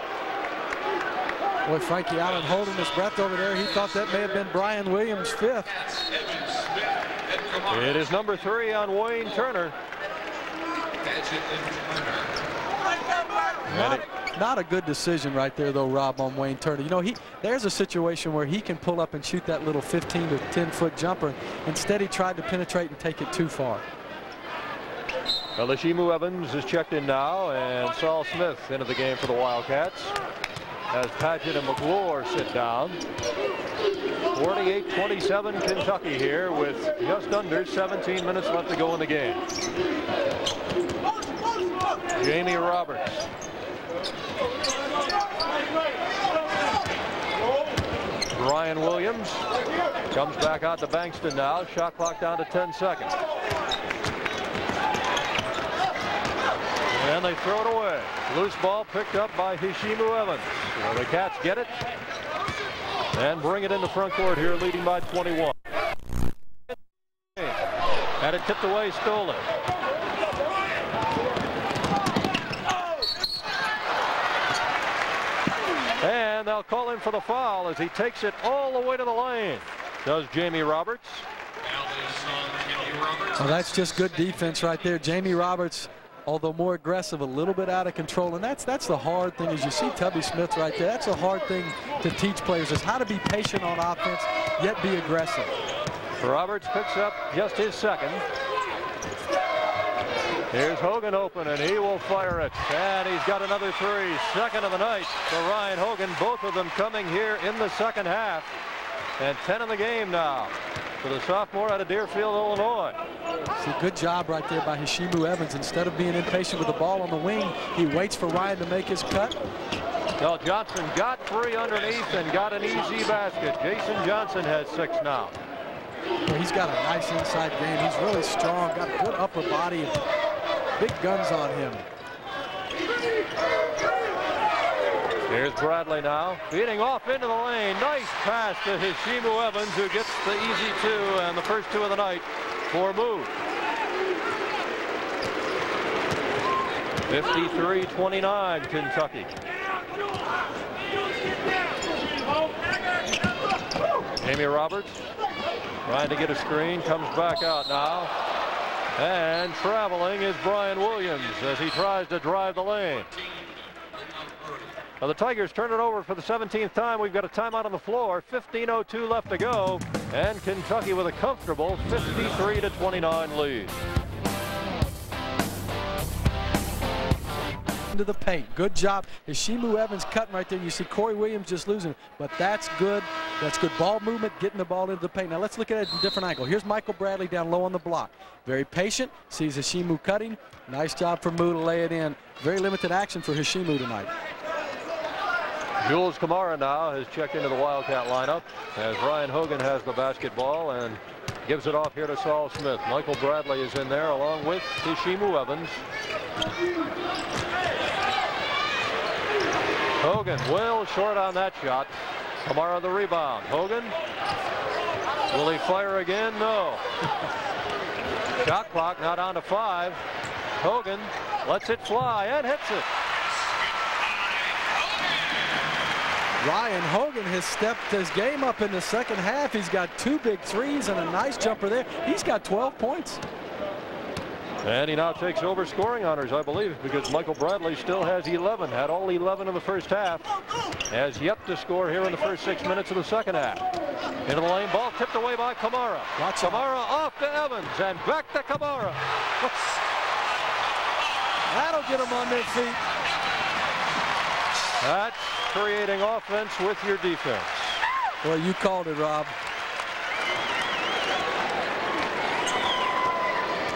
Boy, Frankie Allen holding his breath over there. He thought that may have been Brian Williams' fifth. It is number three on Wayne Turner. Not, not a good decision right there, though, Rob, on Wayne Turner. You know, he there's a situation where he can pull up and shoot that little 15 to 10 foot jumper. Instead, he tried to penetrate and take it too far. Well, Evans is checked in now, and Saul Smith into the game for the Wildcats. As Padgett and Magloire sit down. 48-27 Kentucky here with just under 17 minutes left to go in the game. Jamie Roberts. Brian Williams comes back out to Bankston now. Shot clock down to 10 seconds. And they throw it away. Loose ball picked up by Heshimu Evans. Will the Cats get it and bring it into front court here, leading by 21. Had it tipped away, stole it. And they'll call him for the foul as he takes it all the way to the lane. Does Jamie Roberts. Well, that's just good defense right there. Jamie Roberts, although more aggressive, a little bit out of control. And that's that's the hard thing as you see Tubby Smith right there. That's a hard thing to teach players is how to be patient on offense, yet be aggressive. Roberts picks up just his second. Here's Hogan open, and he will fire it. And he's got another three, second of the night for Ryan Hogan. Both of them coming here in the second half. And 10 in the game now for the sophomore out of Deerfield, Illinois. See, good job right there by Heshimu Evans. Instead of being impatient with the ball on the wing, he waits for Ryan to make his cut. Well, Johnson got three underneath and got an easy basket. Jason Johnson has six now. Well, he's got a nice inside game. He's really strong, got a good upper body, big guns on him. Here's Bradley now, feeding off into the lane. Nice pass to Heshimu Evans, who gets the easy two and the first two of the night for move. 53-29 Kentucky. Jamie Roberts trying to get a screen, comes back out now. And traveling is Brian Williams as he tries to drive the lane. Now the Tigers turn it over for the 17th time. We've got a timeout on the floor. 15.02 left to go. And Kentucky with a comfortable 53 to 29 lead. into the paint. Good job. Heshimu Evans cutting right there. You see Corey Williams just losing, but that's good. That's good ball movement, getting the ball into the paint. Now let's look at it at a different angle. Here's Michael Bradley down low on the block. Very patient, sees Heshimu cutting. Nice job for Mu to lay it in. Very limited action for Heshimu tonight. Jules Camara now has checked into the Wildcat lineup as Ryan Hogan has the basketball and gives it off here to Saul Smith. Michael Bradley is in there along with Heshimu Evans. Hogan well short on that shot. Camara the rebound. Hogan. Will he fire again? No. Shot clock now on to five. Hogan lets it fly and hits it. Ryan Hogan has stepped his game up in the second half. He's got two big threes and a nice jumper there. He's got 12 points. And he now takes over scoring honors, I believe, because Michael Bradley still has 11, had all 11 in the first half, has yet to score here in the first six minutes of the second half. Into the lane, ball tipped away by Camara. Watch Camara off to Evans, and back to Camara. That'll get them on their feet. That's creating offense with your defense. Well, you called it, Rob.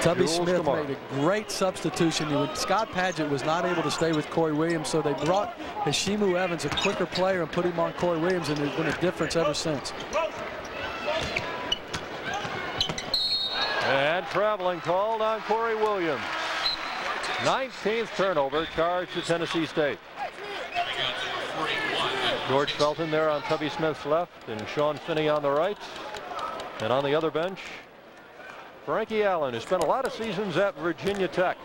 Tubby Jules Smith Camara. made a great substitution. Scott Padgett was not able to stay with Corey Williams, so they brought Heshimu Evans, a quicker player, and put him on Corey Williams, and there's been a difference ever since. And traveling called on Corey Williams. 19th turnover charged to Tennessee State. George Felton there on Tubby Smith's left and Shawn Finney on the right. And on the other bench, Frankie Allen, who spent a lot of seasons at Virginia Tech.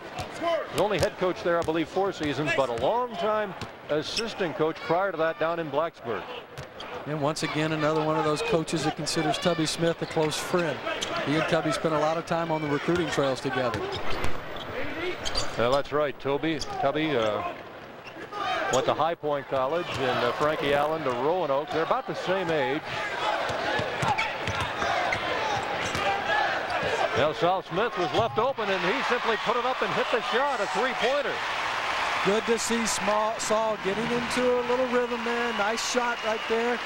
The only head coach there, I believe, four seasons, but a long time assistant coach prior to that down in Blacksburg. And once again, another one of those coaches that considers Tubby Smith a close friend. He and Tubby spent a lot of time on the recruiting trails together. Well, that's right, Toby. Tubby uh, went to High Point College, and uh, Frankie Allen to Roanoke. They're about the same age. Now, Saul Smith was left open, and he simply put it up and hit the shot, a three-pointer. Good to see Small, Saul getting into a little rhythm there. Nice shot right there.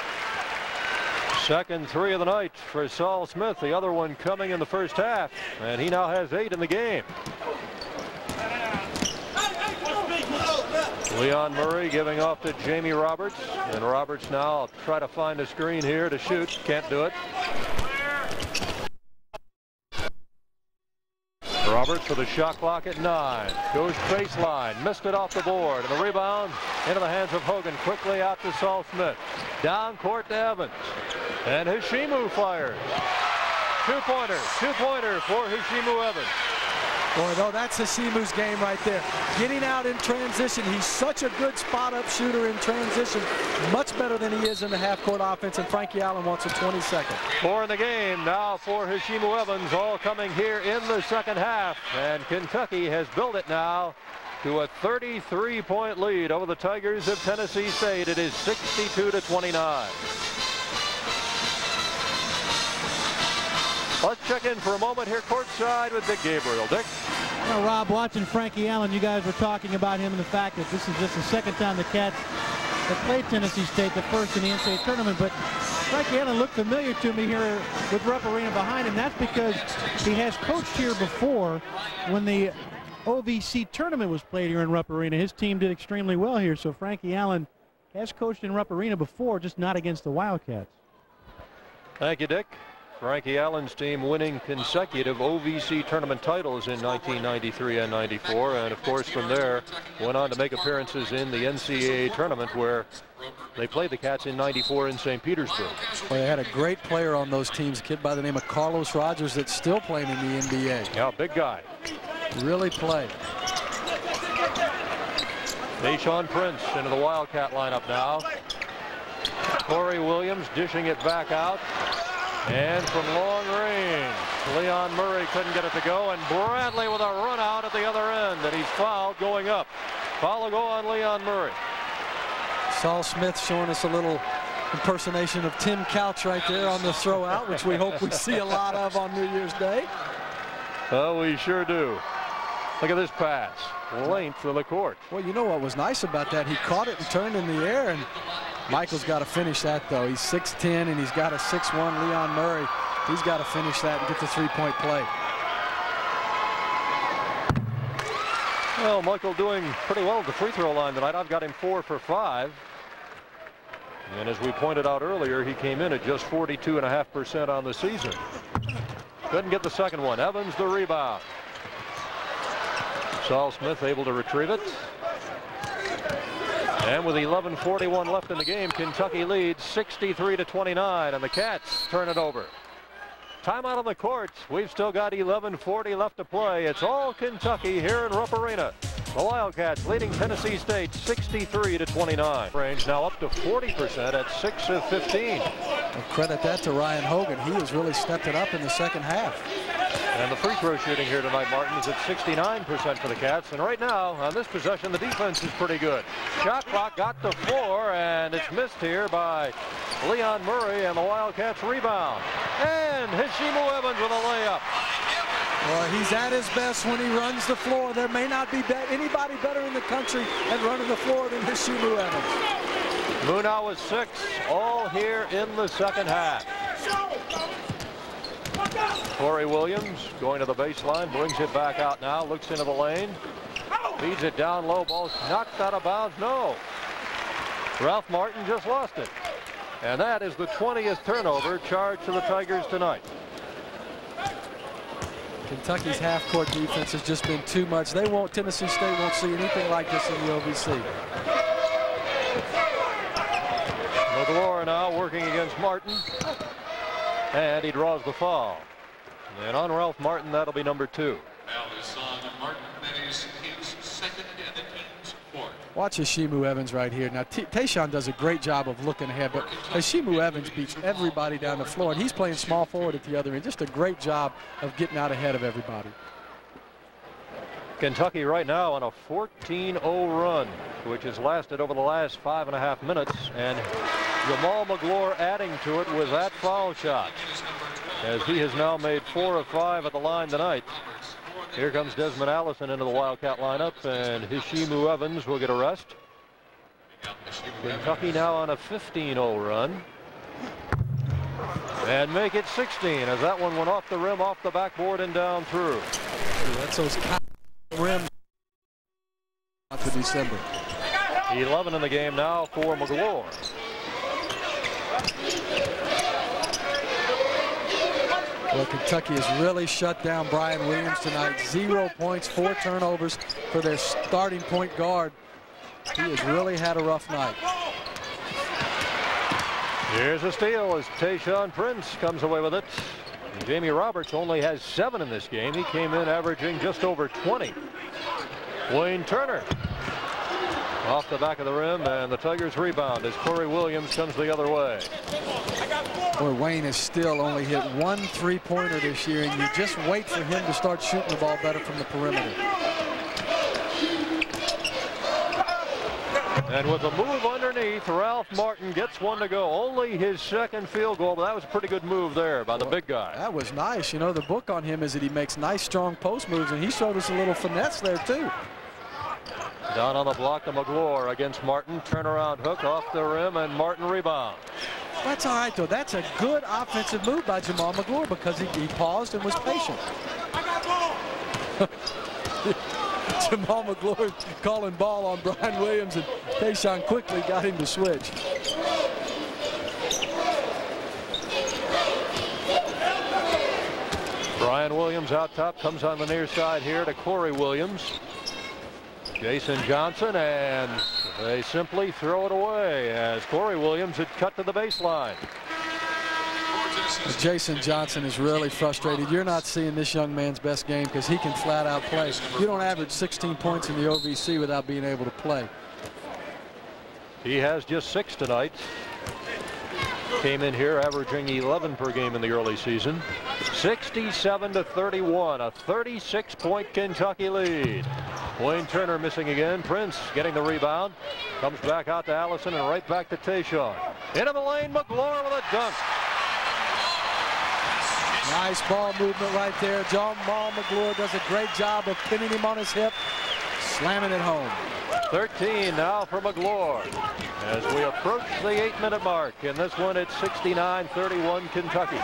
Second three of the night for Saul Smith. The other one coming in the first half. And he now has eight in the game. Leon Murray giving off to Jamie Roberts. And Roberts now will try to find a screen here to shoot. Can't do it. Roberts with a shot clock at nine. Goes baseline. Missed it off the board. And the rebound into the hands of Hogan. Quickly out to Saul Smith. Down court to Evans. And Heshimu fires. Two-pointer. Two-pointer for Heshimu Evans. Boy, though, that's Heshimu's game right there. Getting out in transition. He's such a good spot-up shooter in transition. Much better than he is in the half-court offense, and Frankie Allen wants a 22nd. Four in the game now for Heshimu Evans, all coming here in the second half. And Kentucky has built it now to a 33-point lead over the Tigers of Tennessee State. It is 62 to 29. Let's check in for a moment here courtside with Dick Gabriel. Dick? Well, Rob, watching Frankie Allen, you guys were talking about him and the fact that this is just the second time the Cats have played Tennessee State, the first in the NCAA tournament. But Frankie Allen looked familiar to me here with Rupp Arena behind him. That's because he has coached here before when the OVC tournament was played here in Rupp Arena. His team did extremely well here, so Frankie Allen has coached in Rupp Arena before, just not against the Wildcats. Thank you, Dick. Frankie Allen's team winning consecutive OVC tournament titles in 1993 and 94 and of course from there went on to make appearances in the NCAA tournament where they played the Cats in 94 in St. Petersburg. Well, they had a great player on those teams, a kid by the name of Carlos Rogers that's still playing in the NBA. Yeah, big guy. Really played. Tayshaun Prince into the Wildcat lineup now. Corey Williams dishing it back out. And from long range, Leon Murray couldn't get it to go, and Bradley with a run out at the other end, and he's fouled going up. Foul will go on Leon Murray. Saul Smith showing us a little impersonation of Tim Couch right there on the throw out, which we hope we see a lot of on New Year's Day. Oh, we sure do. Look at this pass. Length of the court. Well, you know what was nice about that? He caught it and turned in the air, and Michael's got to finish that, though. He's 6'10", and he's got a 6'1", Leon Murray. He's got to finish that and get the three-point play. Well, Michael doing pretty well at the free throw line tonight. I've got him four for five. And as we pointed out earlier, he came in at just 42.5% on the season. Couldn't get the second one. Evans the rebound. Saul Smith able to retrieve it. And with 11:41 left in the game, Kentucky leads 63 to 29, and the Cats turn it over. Timeout on the court. We've still got 11:40 left to play. It's all Kentucky here in Rupp Arena. The Wildcats leading Tennessee State 63 to 29. Range now up to 40% at 6 of 15. Well, credit that to Ryan Hogan. He has really stepped it up in the second half. And the free throw shooting here tonight, Martin, is at 69% for the Cats. And right now, on this possession, the defense is pretty good. Shot clock got to four, and it's missed here by Leon Murray, and the Wildcats rebound. And Heshimu Evans with a layup. Well, he's at his best when he runs the floor. There may not be, be anybody better in the country at running the floor than Heshimu Evans. Muna with six, all here in the second half. Corey Williams going to the baseline, brings it back out now, looks into the lane, feeds it down low, ball knocked out of bounds, no. Ralph Martin just lost it. And that is the 20th turnover charged to the Tigers tonight. Kentucky's half-court defense has just been too much. They won't, Tennessee State won't see anything like this in the OVC. Magloire now working against Martin. And he draws the foul. And on Ralph Martin, that'll be number two. Foul is on Martin. That is his second and the team's fourth. Watch Heshimu Evans right here. Now, Tayshaun does a great job of looking ahead, but Heshimu Evans beats everybody down the floor, and he's playing small forward at the other end. Just a great job of getting out ahead of everybody. Kentucky right now on a 14-0 run, which has lasted over the last five and a half minutes, and Jamaal Magloire adding to it with that foul shot, as he has now made four of five at the line tonight. Here comes Desmond Allison into the Wildcat lineup, and Heshimu Evans will get a rest. Kentucky now on a 15-0 run. And make it 16 as that one went off the rim, off the backboard, and down through. That's those rims for December. 11 in the game now for Magloire. Well, Kentucky has really shut down Brian Williams tonight. Zero points, four turnovers for their starting point guard. He has really had a rough night. Here's a steal as Tayshaun Prince comes away with it. Jamie Roberts only has seven in this game. He came in averaging just over 20. Wayne Turner off the back of the rim and the Tigers rebound as Corey Williams comes the other way. Boy, Wayne has still only hit one three-pointer this year, and you just wait for him to start shooting the ball better from the perimeter. And with a move underneath, Ralph Martin gets one to go. Only his second field goal, but that was a pretty good move there by the big guy. That was nice. You know, the book on him is that he makes nice, strong post moves, and he showed us a little finesse there, too. Down on the block to Magloire against Martin. Turnaround hook off the rim, and Martin rebound. That's all right, though. That's a good offensive move by Jamaal Magloire because he, he paused and was patient. <laughs> Jamaal Magloire calling ball on Brian Williams, and Tayshaun quickly got him to switch. Brian Williams out top comes on the near side here to Corey Williams. Jason Johnson and they simply throw it away as Corey Williams had cut to the baseline. Jason Johnson is really frustrated. You're not seeing this young man's best game because he can flat out play. You don't average 16 points in the OVC without being able to play. He has just six tonight. Came in here averaging 11 per game in the early season. 67 to 31, a 36 point Kentucky lead. Wayne Turner missing again. Prince getting the rebound. Comes back out to Allison and right back to Tayshaun. Into the lane, Magloire with a dunk. Nice ball movement right there. Jamaal Magloire does a great job of pinning him on his hip, slamming it home. 13 now for Magloire as we approach the eight minute mark. In this one, it's 69-31 Kentucky.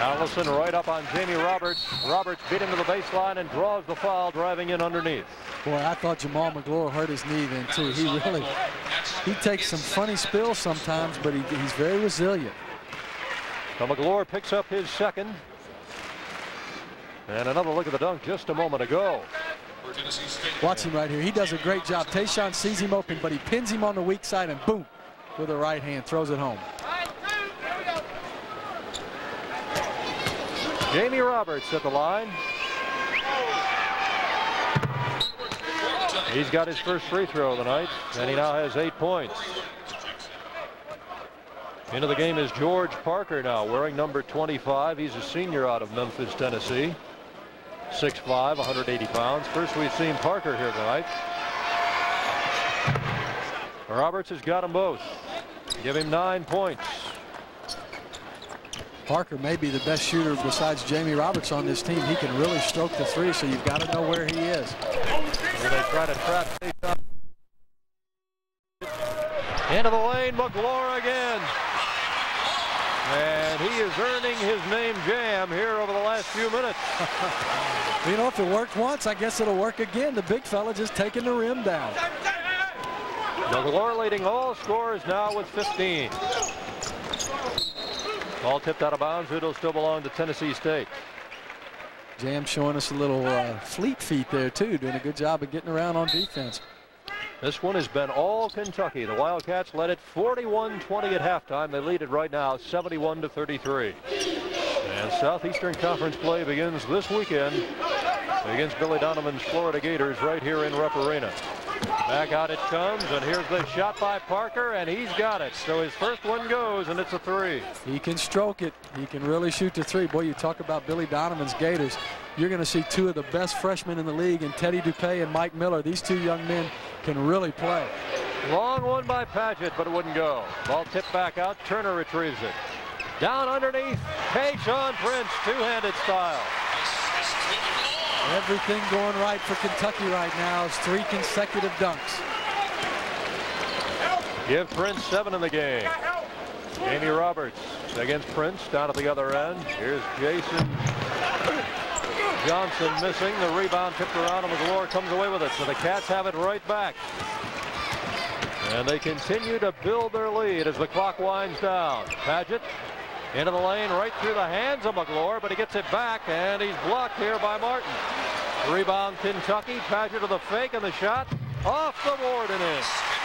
Allison right up on Jamie Roberts. Roberts beat him to the baseline and draws the foul driving in underneath. Boy, I thought Jamaal Magloire hurt his knee then too. He really, he takes some funny spills sometimes, but he, he's very resilient. So Magloire picks up his second. And another look at the dunk just a moment ago. Watch him right here. He does a great job. Tayshaun sees him open, but he pins him on the weak side and boom, with the right hand, throws it home. Jamie Roberts at the line. He's got his first free throw of the night, and he now has eight points. Into the game is George Parker now, wearing number 25. He's a senior out of Memphis, Tennessee. 6'5", 180 pounds. First we've seen Parker here tonight. Roberts has got them both. Give him nine points. Parker may be the best shooter besides Jamie Roberts on this team. He can really stroke the three, so you've got to know where he is. And they try to trap into the lane, Magloire again. And he is earning his name jam here over the last few minutes. <laughs> you know, if it worked once, I guess it'll work again. The big fella just taking the rim down. Magloire leading all scorers now with 15. Ball tipped out of bounds. It'll still belong to Tennessee State. Jam showing us a little uh, fleet feet there, too, doing a good job of getting around on defense. This one has been all Kentucky. The Wildcats led it 41-20 at halftime. They lead it right now 71 to 33. And Southeastern Conference play begins this weekend against Billy Donovan's Florida Gators right here in Rupp Arena. Back out it comes, and here's the shot by Parker, and he's got it. So his first one goes, and it's a three. He can stroke it. He can really shoot the three. Boy, you talk about Billy Donovan's Gators. You're going to see two of the best freshmen in the league in Teddy Dupay and Mike Miller. These two young men can really play. Long one by Padgett, but it wouldn't go. Ball tipped back out. Turner retrieves it. Down underneath. Tayshaun Prince, two-handed style. Everything going right for Kentucky right now is three consecutive dunks. Give Prince seven in the game. Jamie Roberts against Prince down at the other end. Here's Jason Johnson missing. The rebound tipped around and Magloire comes away with it. So the Cats have it right back. And they continue to build their lead as the clock winds down. Padgett into the lane right through the hands of Magloire, but he gets it back and he's blocked here by Martin. Rebound Kentucky. Padgett to the fake and the shot off the board and in.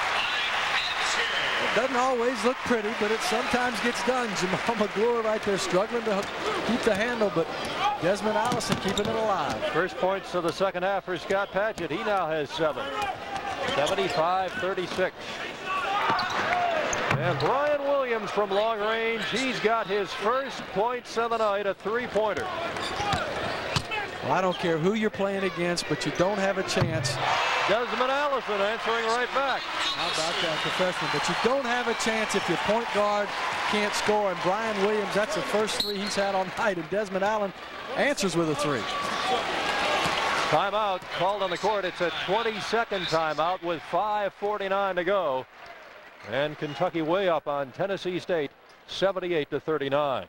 Doesn't always look pretty, but it sometimes gets done. <laughs> Jamaal Magloire right there struggling to keep the handle, but Desmond Allison keeping it alive. First points of the second half for Scott Padgett. He now has seven. 75-36. And Brian Williams from long range, he's got his first points of the night, a three-pointer. Well, I don't care who you're playing against, but you don't have a chance. Desmond Allison answering right back. How about that, freshman? But you don't have a chance if your point guard can't score. And Brian Williams, that's the first three he's had all <laughs> night. And Desmond Allen answers with a three. Timeout called on the court. It's a 20-second timeout with 5.49 to go. And Kentucky way up on Tennessee State, 78 to 39.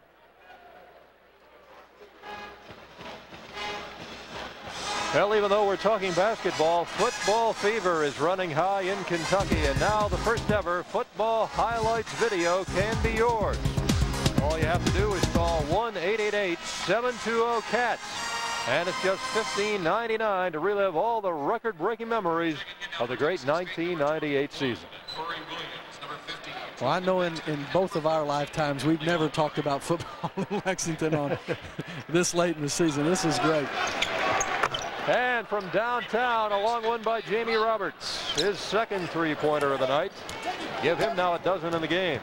Well, even though we're talking basketball, football fever is running high in Kentucky, and now the first ever football highlights video can be yours. All you have to do is call 1-888-720-CATS, and it's just $15.99 to relive all the record-breaking memories of the great 1998 season. Well, I know in, in both of our lifetimes, we've never talked about football <laughs> in Lexington on this late in the season. This is great. And from downtown, a long one by Jamie Roberts. His second three-pointer of the night. Give him now a dozen in the game.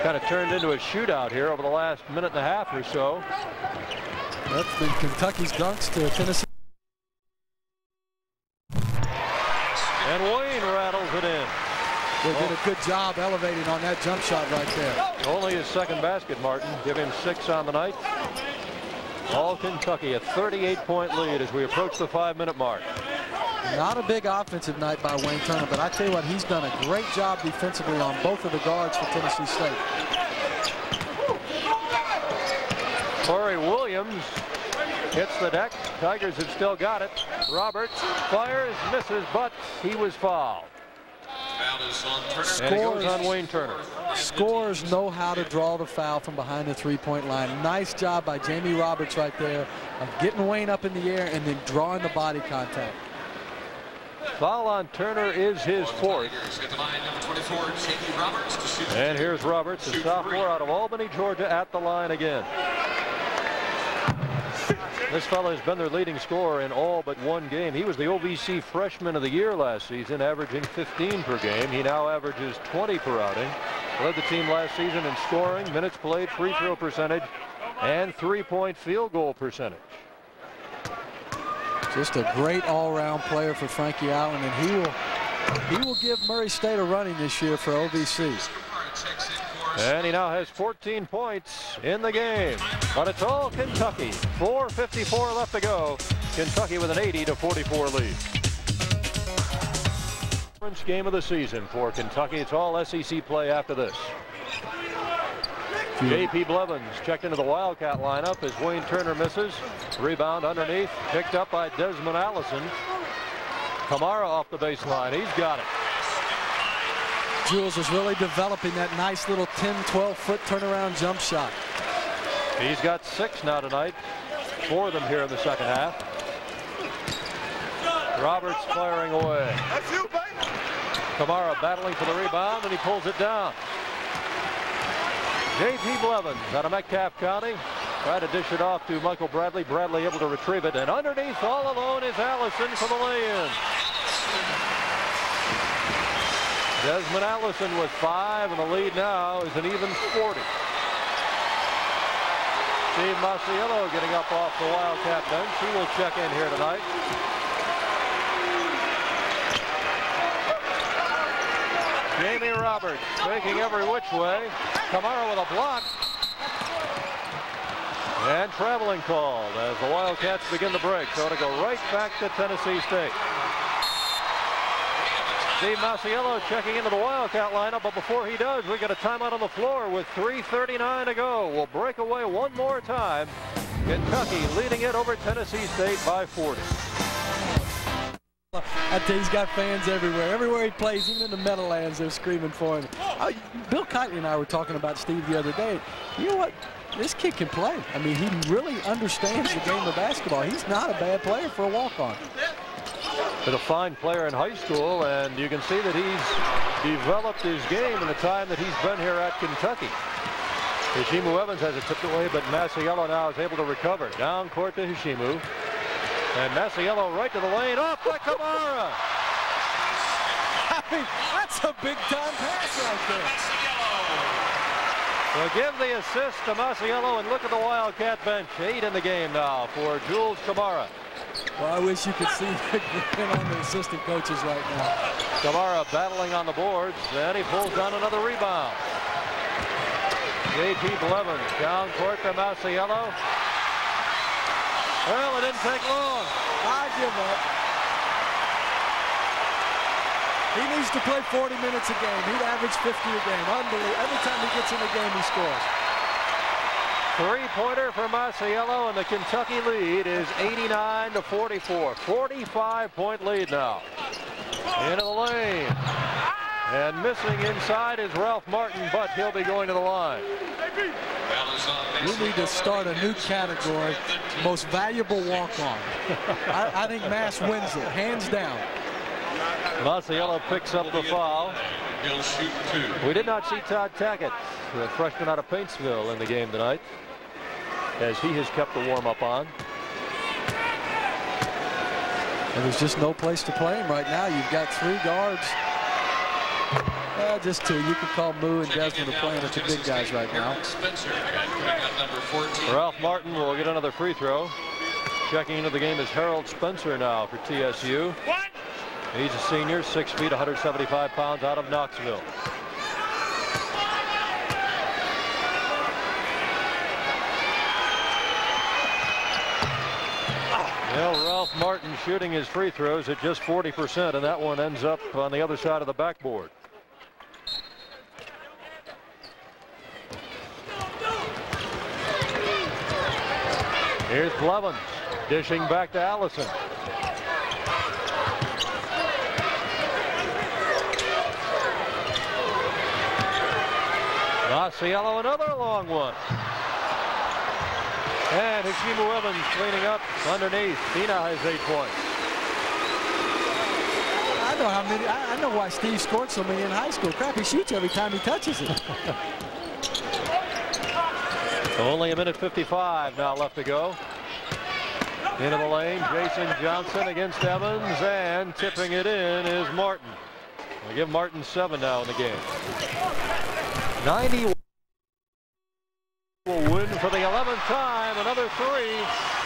Kind of turned into a shootout here over the last minute and a half or so. That's been Kentucky's dunks to Tennessee. And Wayne rattles it in. They did a good job elevating on that jump shot right there. Only his second basket, Martin. Give him six on the night. All Kentucky a 38-point lead as we approach the five-minute mark. Not a big offensive night by Wayne Turner, but I tell you what, he's done a great job defensively on both of the guards for Tennessee State. Corey Williams hits the deck. Tigers have still got it. Roberts fires, misses, but he was fouled. And he goes on Wayne Turner. Scores know how to draw the foul from behind the three-point line. Nice job by Jamie Roberts right there of getting Wayne up in the air and then drawing the body contact. Foul on Turner is his fourth. And here's Roberts, a sophomore out of Albany, Georgia, at the line again. This fellow has been their leading scorer in all but one game. He was the OVC Freshman of the Year last season, averaging 15 per game. He now averages 20 per outing. Led the team last season in scoring, minutes played, free throw percentage, and three-point field goal percentage. Just a great all-round player for Frankie Allen, and he will he will give Murray State a running this year for OVC. And he now has 14 points in the game. But it's all Kentucky. 4.54 left to go. Kentucky with an 80 to 44 lead. First Game of the season for Kentucky. It's all SEC play after this. J.P. Blevins checked into the Wildcat lineup as Wayne Turner misses. Rebound underneath, picked up by Desmond Allison. Camara off the baseline. He's got it. Jules is really developing that nice little 10, 12 foot turnaround jump shot. He's got six now tonight. Four of them here in the second half. Roberts firing away. That's you, baby. Camara battling for the rebound, and he pulls it down. J.P. Blevins out of Metcalfe County. Tried to dish it off to Michael Bradley. Bradley able to retrieve it. And underneath all alone is Allison for the lay-in. Desmond Allison with five, and the lead now is an even 40. Steve Masiello getting up off the Wildcat bench. He will check in here tonight. Jamie Roberts making every which way. Camara with a block. And traveling called as the Wildcats begin the break. So it'll go right back to Tennessee State. Steve Masiello checking into the Wildcat lineup, but before he does, we got a timeout on the floor with 3.39 to go. We'll break away one more time. Kentucky leading it over Tennessee State by 40. I tell you, he's got fans everywhere. Everywhere he plays, even in the Meadowlands, they're screaming for him. Uh, Bill Keightley and I were talking about Steve the other day. You know what? This kid can play. I mean, he really understands the game of basketball. He's not a bad player for a walk-on. But a fine player in high school, and you can see that he's developed his game in the time that he's been here at Kentucky. Heshimu Evans has it tipped away, but Masiello now is able to recover. Down court to Heshimu. And Masiello right to the lane, off by Camara. I <laughs> mean, that's a big-time pass right there. Well, give the assist to Masiello and look at the Wildcat bench. Eight in the game now for Jules Camara. Well, I wish you could see <laughs> the on the assistant coaches right now. Camara battling on the boards, Then he pulls down another rebound. J.P. Blevins down court to Masiello. Well, it didn't take long. I give up. He needs to play 40 minutes a game. He'd average 50 a game. Unbelievable. Every time he gets in the game, he scores. Three-pointer for Masiello, and the Kentucky lead is 89 to 44. 45-point lead now. Into the lane. And missing inside is Ralph Martin, but he'll be going to the line. We need to start a new category, most valuable walk-on. I, I, think Mass wins it, hands down. Masiello picks up the foul. He'll shoot two. We did not see Todd Tackett, the freshman out of Paintsville, in the game tonight, as he has kept the warm-up on. And there's just no place to play him right now. You've got three guards. Uh, just two. You could call Moo and Desmond are playing with the big guys right now. Ralph Martin will get another free throw. Checking into the game is Harold Spencer now for TSU. He's a senior, six feet, 175 pounds out of Knoxville. Well, Ralph Martin shooting his free throws at just 40%, and that one ends up on the other side of the backboard. Here's Blevins dishing back to Allison. Masiello another long one. And Heshimu Evans cleaning up underneath. He has eight points. I know how many. I, I know why Steve scored so many in high school. Crap, he shoots every time he touches it. <laughs> Only a minute 55 now left to go. Into the lane, Jason Johnson against Evans, and tipping it in is Martin. We give Martin seven now in the game. 90 will win for the 11th time. Another three.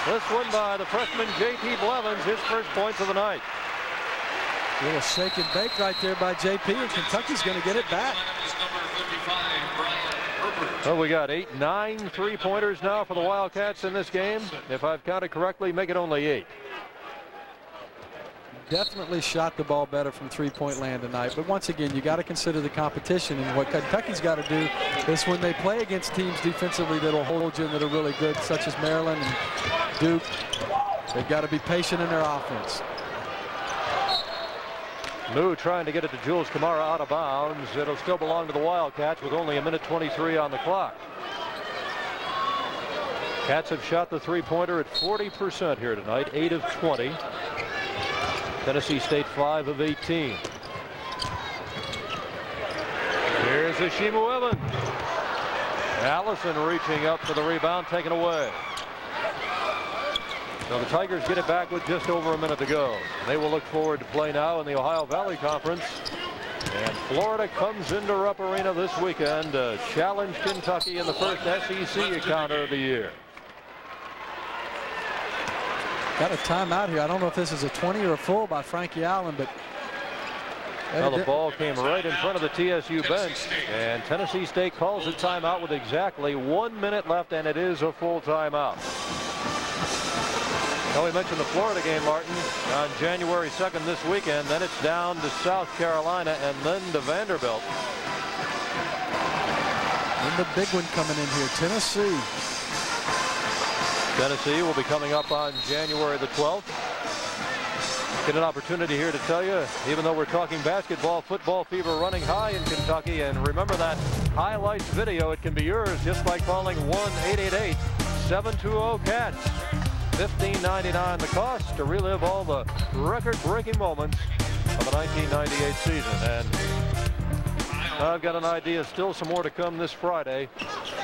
This one by the freshman J.P. Blevins, his first points of the night. A little shake and bake right there by J.P. and Kentucky's going to get it back. Well, we got eight, nine three-pointers now for the Wildcats in this game. If I've counted correctly, make it only eight. Definitely shot the ball better from three-point land tonight. But once again, you got to consider the competition. And what Kentucky's got to do is when they play against teams defensively that'll hold you and that are really good, such as Maryland and Duke, they've got to be patient in their offense. Moo trying to get it to Jules Camara out of bounds. It'll still belong to the Wildcats with only a minute 23 on the clock. Cats have shot the three-pointer at 40% here tonight, 8 of 20. Tennessee State 5 of 18. Here's Heshimu Evans. Allison reaching up for the rebound, taken away. So the Tigers get it back with just over a minute to go. They will look forward to play now in the Ohio Valley Conference. And Florida comes into Rupp Arena this weekend to challenge Kentucky in the first SEC encounter of the year. Got a timeout here. I don't know if this is a 20 or a full by Frankie Allen, but Well, the ball came right in front of the TSU bench, and Tennessee State calls a timeout with exactly one minute left, and it is a full timeout. Now, we mentioned the Florida game, Martin, on January 2nd this weekend. Then it's down to South Carolina and then to Vanderbilt. and the big one coming in here, Tennessee. Tennessee will be coming up on January the 12th. Get an opportunity here to tell you, even though we're talking basketball, football fever running high in Kentucky. And remember that highlights video, it can be yours just by calling 1-888-720-CATS. $15.99 the cost to relive all the record-breaking moments of the 1998 season. And I've got an idea, still some more to come this Friday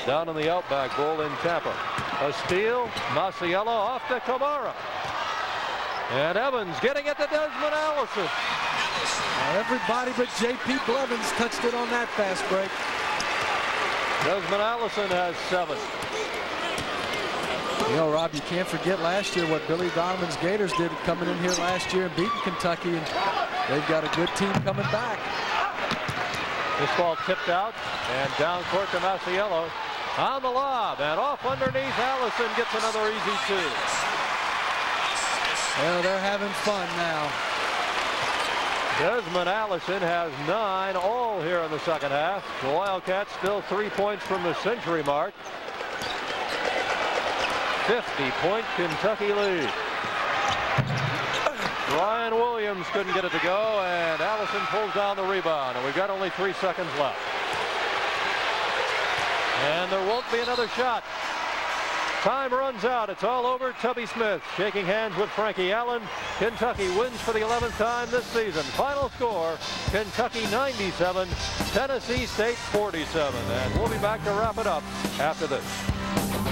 down in the Outback Bowl in Tampa. A steal, Masiello off to Camara. And Evans getting it to Desmond Allison. Everybody but J.P. Blevins touched it on that fast break. Desmond Allison has seven. You know, Rob, you can't forget last year what Billy Donovan's Gators did coming in here last year and beating Kentucky, and they've got a good team coming back. This ball tipped out and down court to Masiello. On the lob and off underneath Allison gets another easy two. Well, they're having fun now. Desmond Allison has nine all here in the second half. The Wildcats still three points from the century mark. 50-point Kentucky lead. Ryan Williams couldn't get it to go, and Allison pulls down the rebound, and we've got only three seconds left. And there won't be another shot. Time runs out. It's all over. Tubby Smith shaking hands with Frankie Allen. Kentucky wins for the 11th time this season. Final score, Kentucky 97, Tennessee State 47. And we'll be back to wrap it up after this.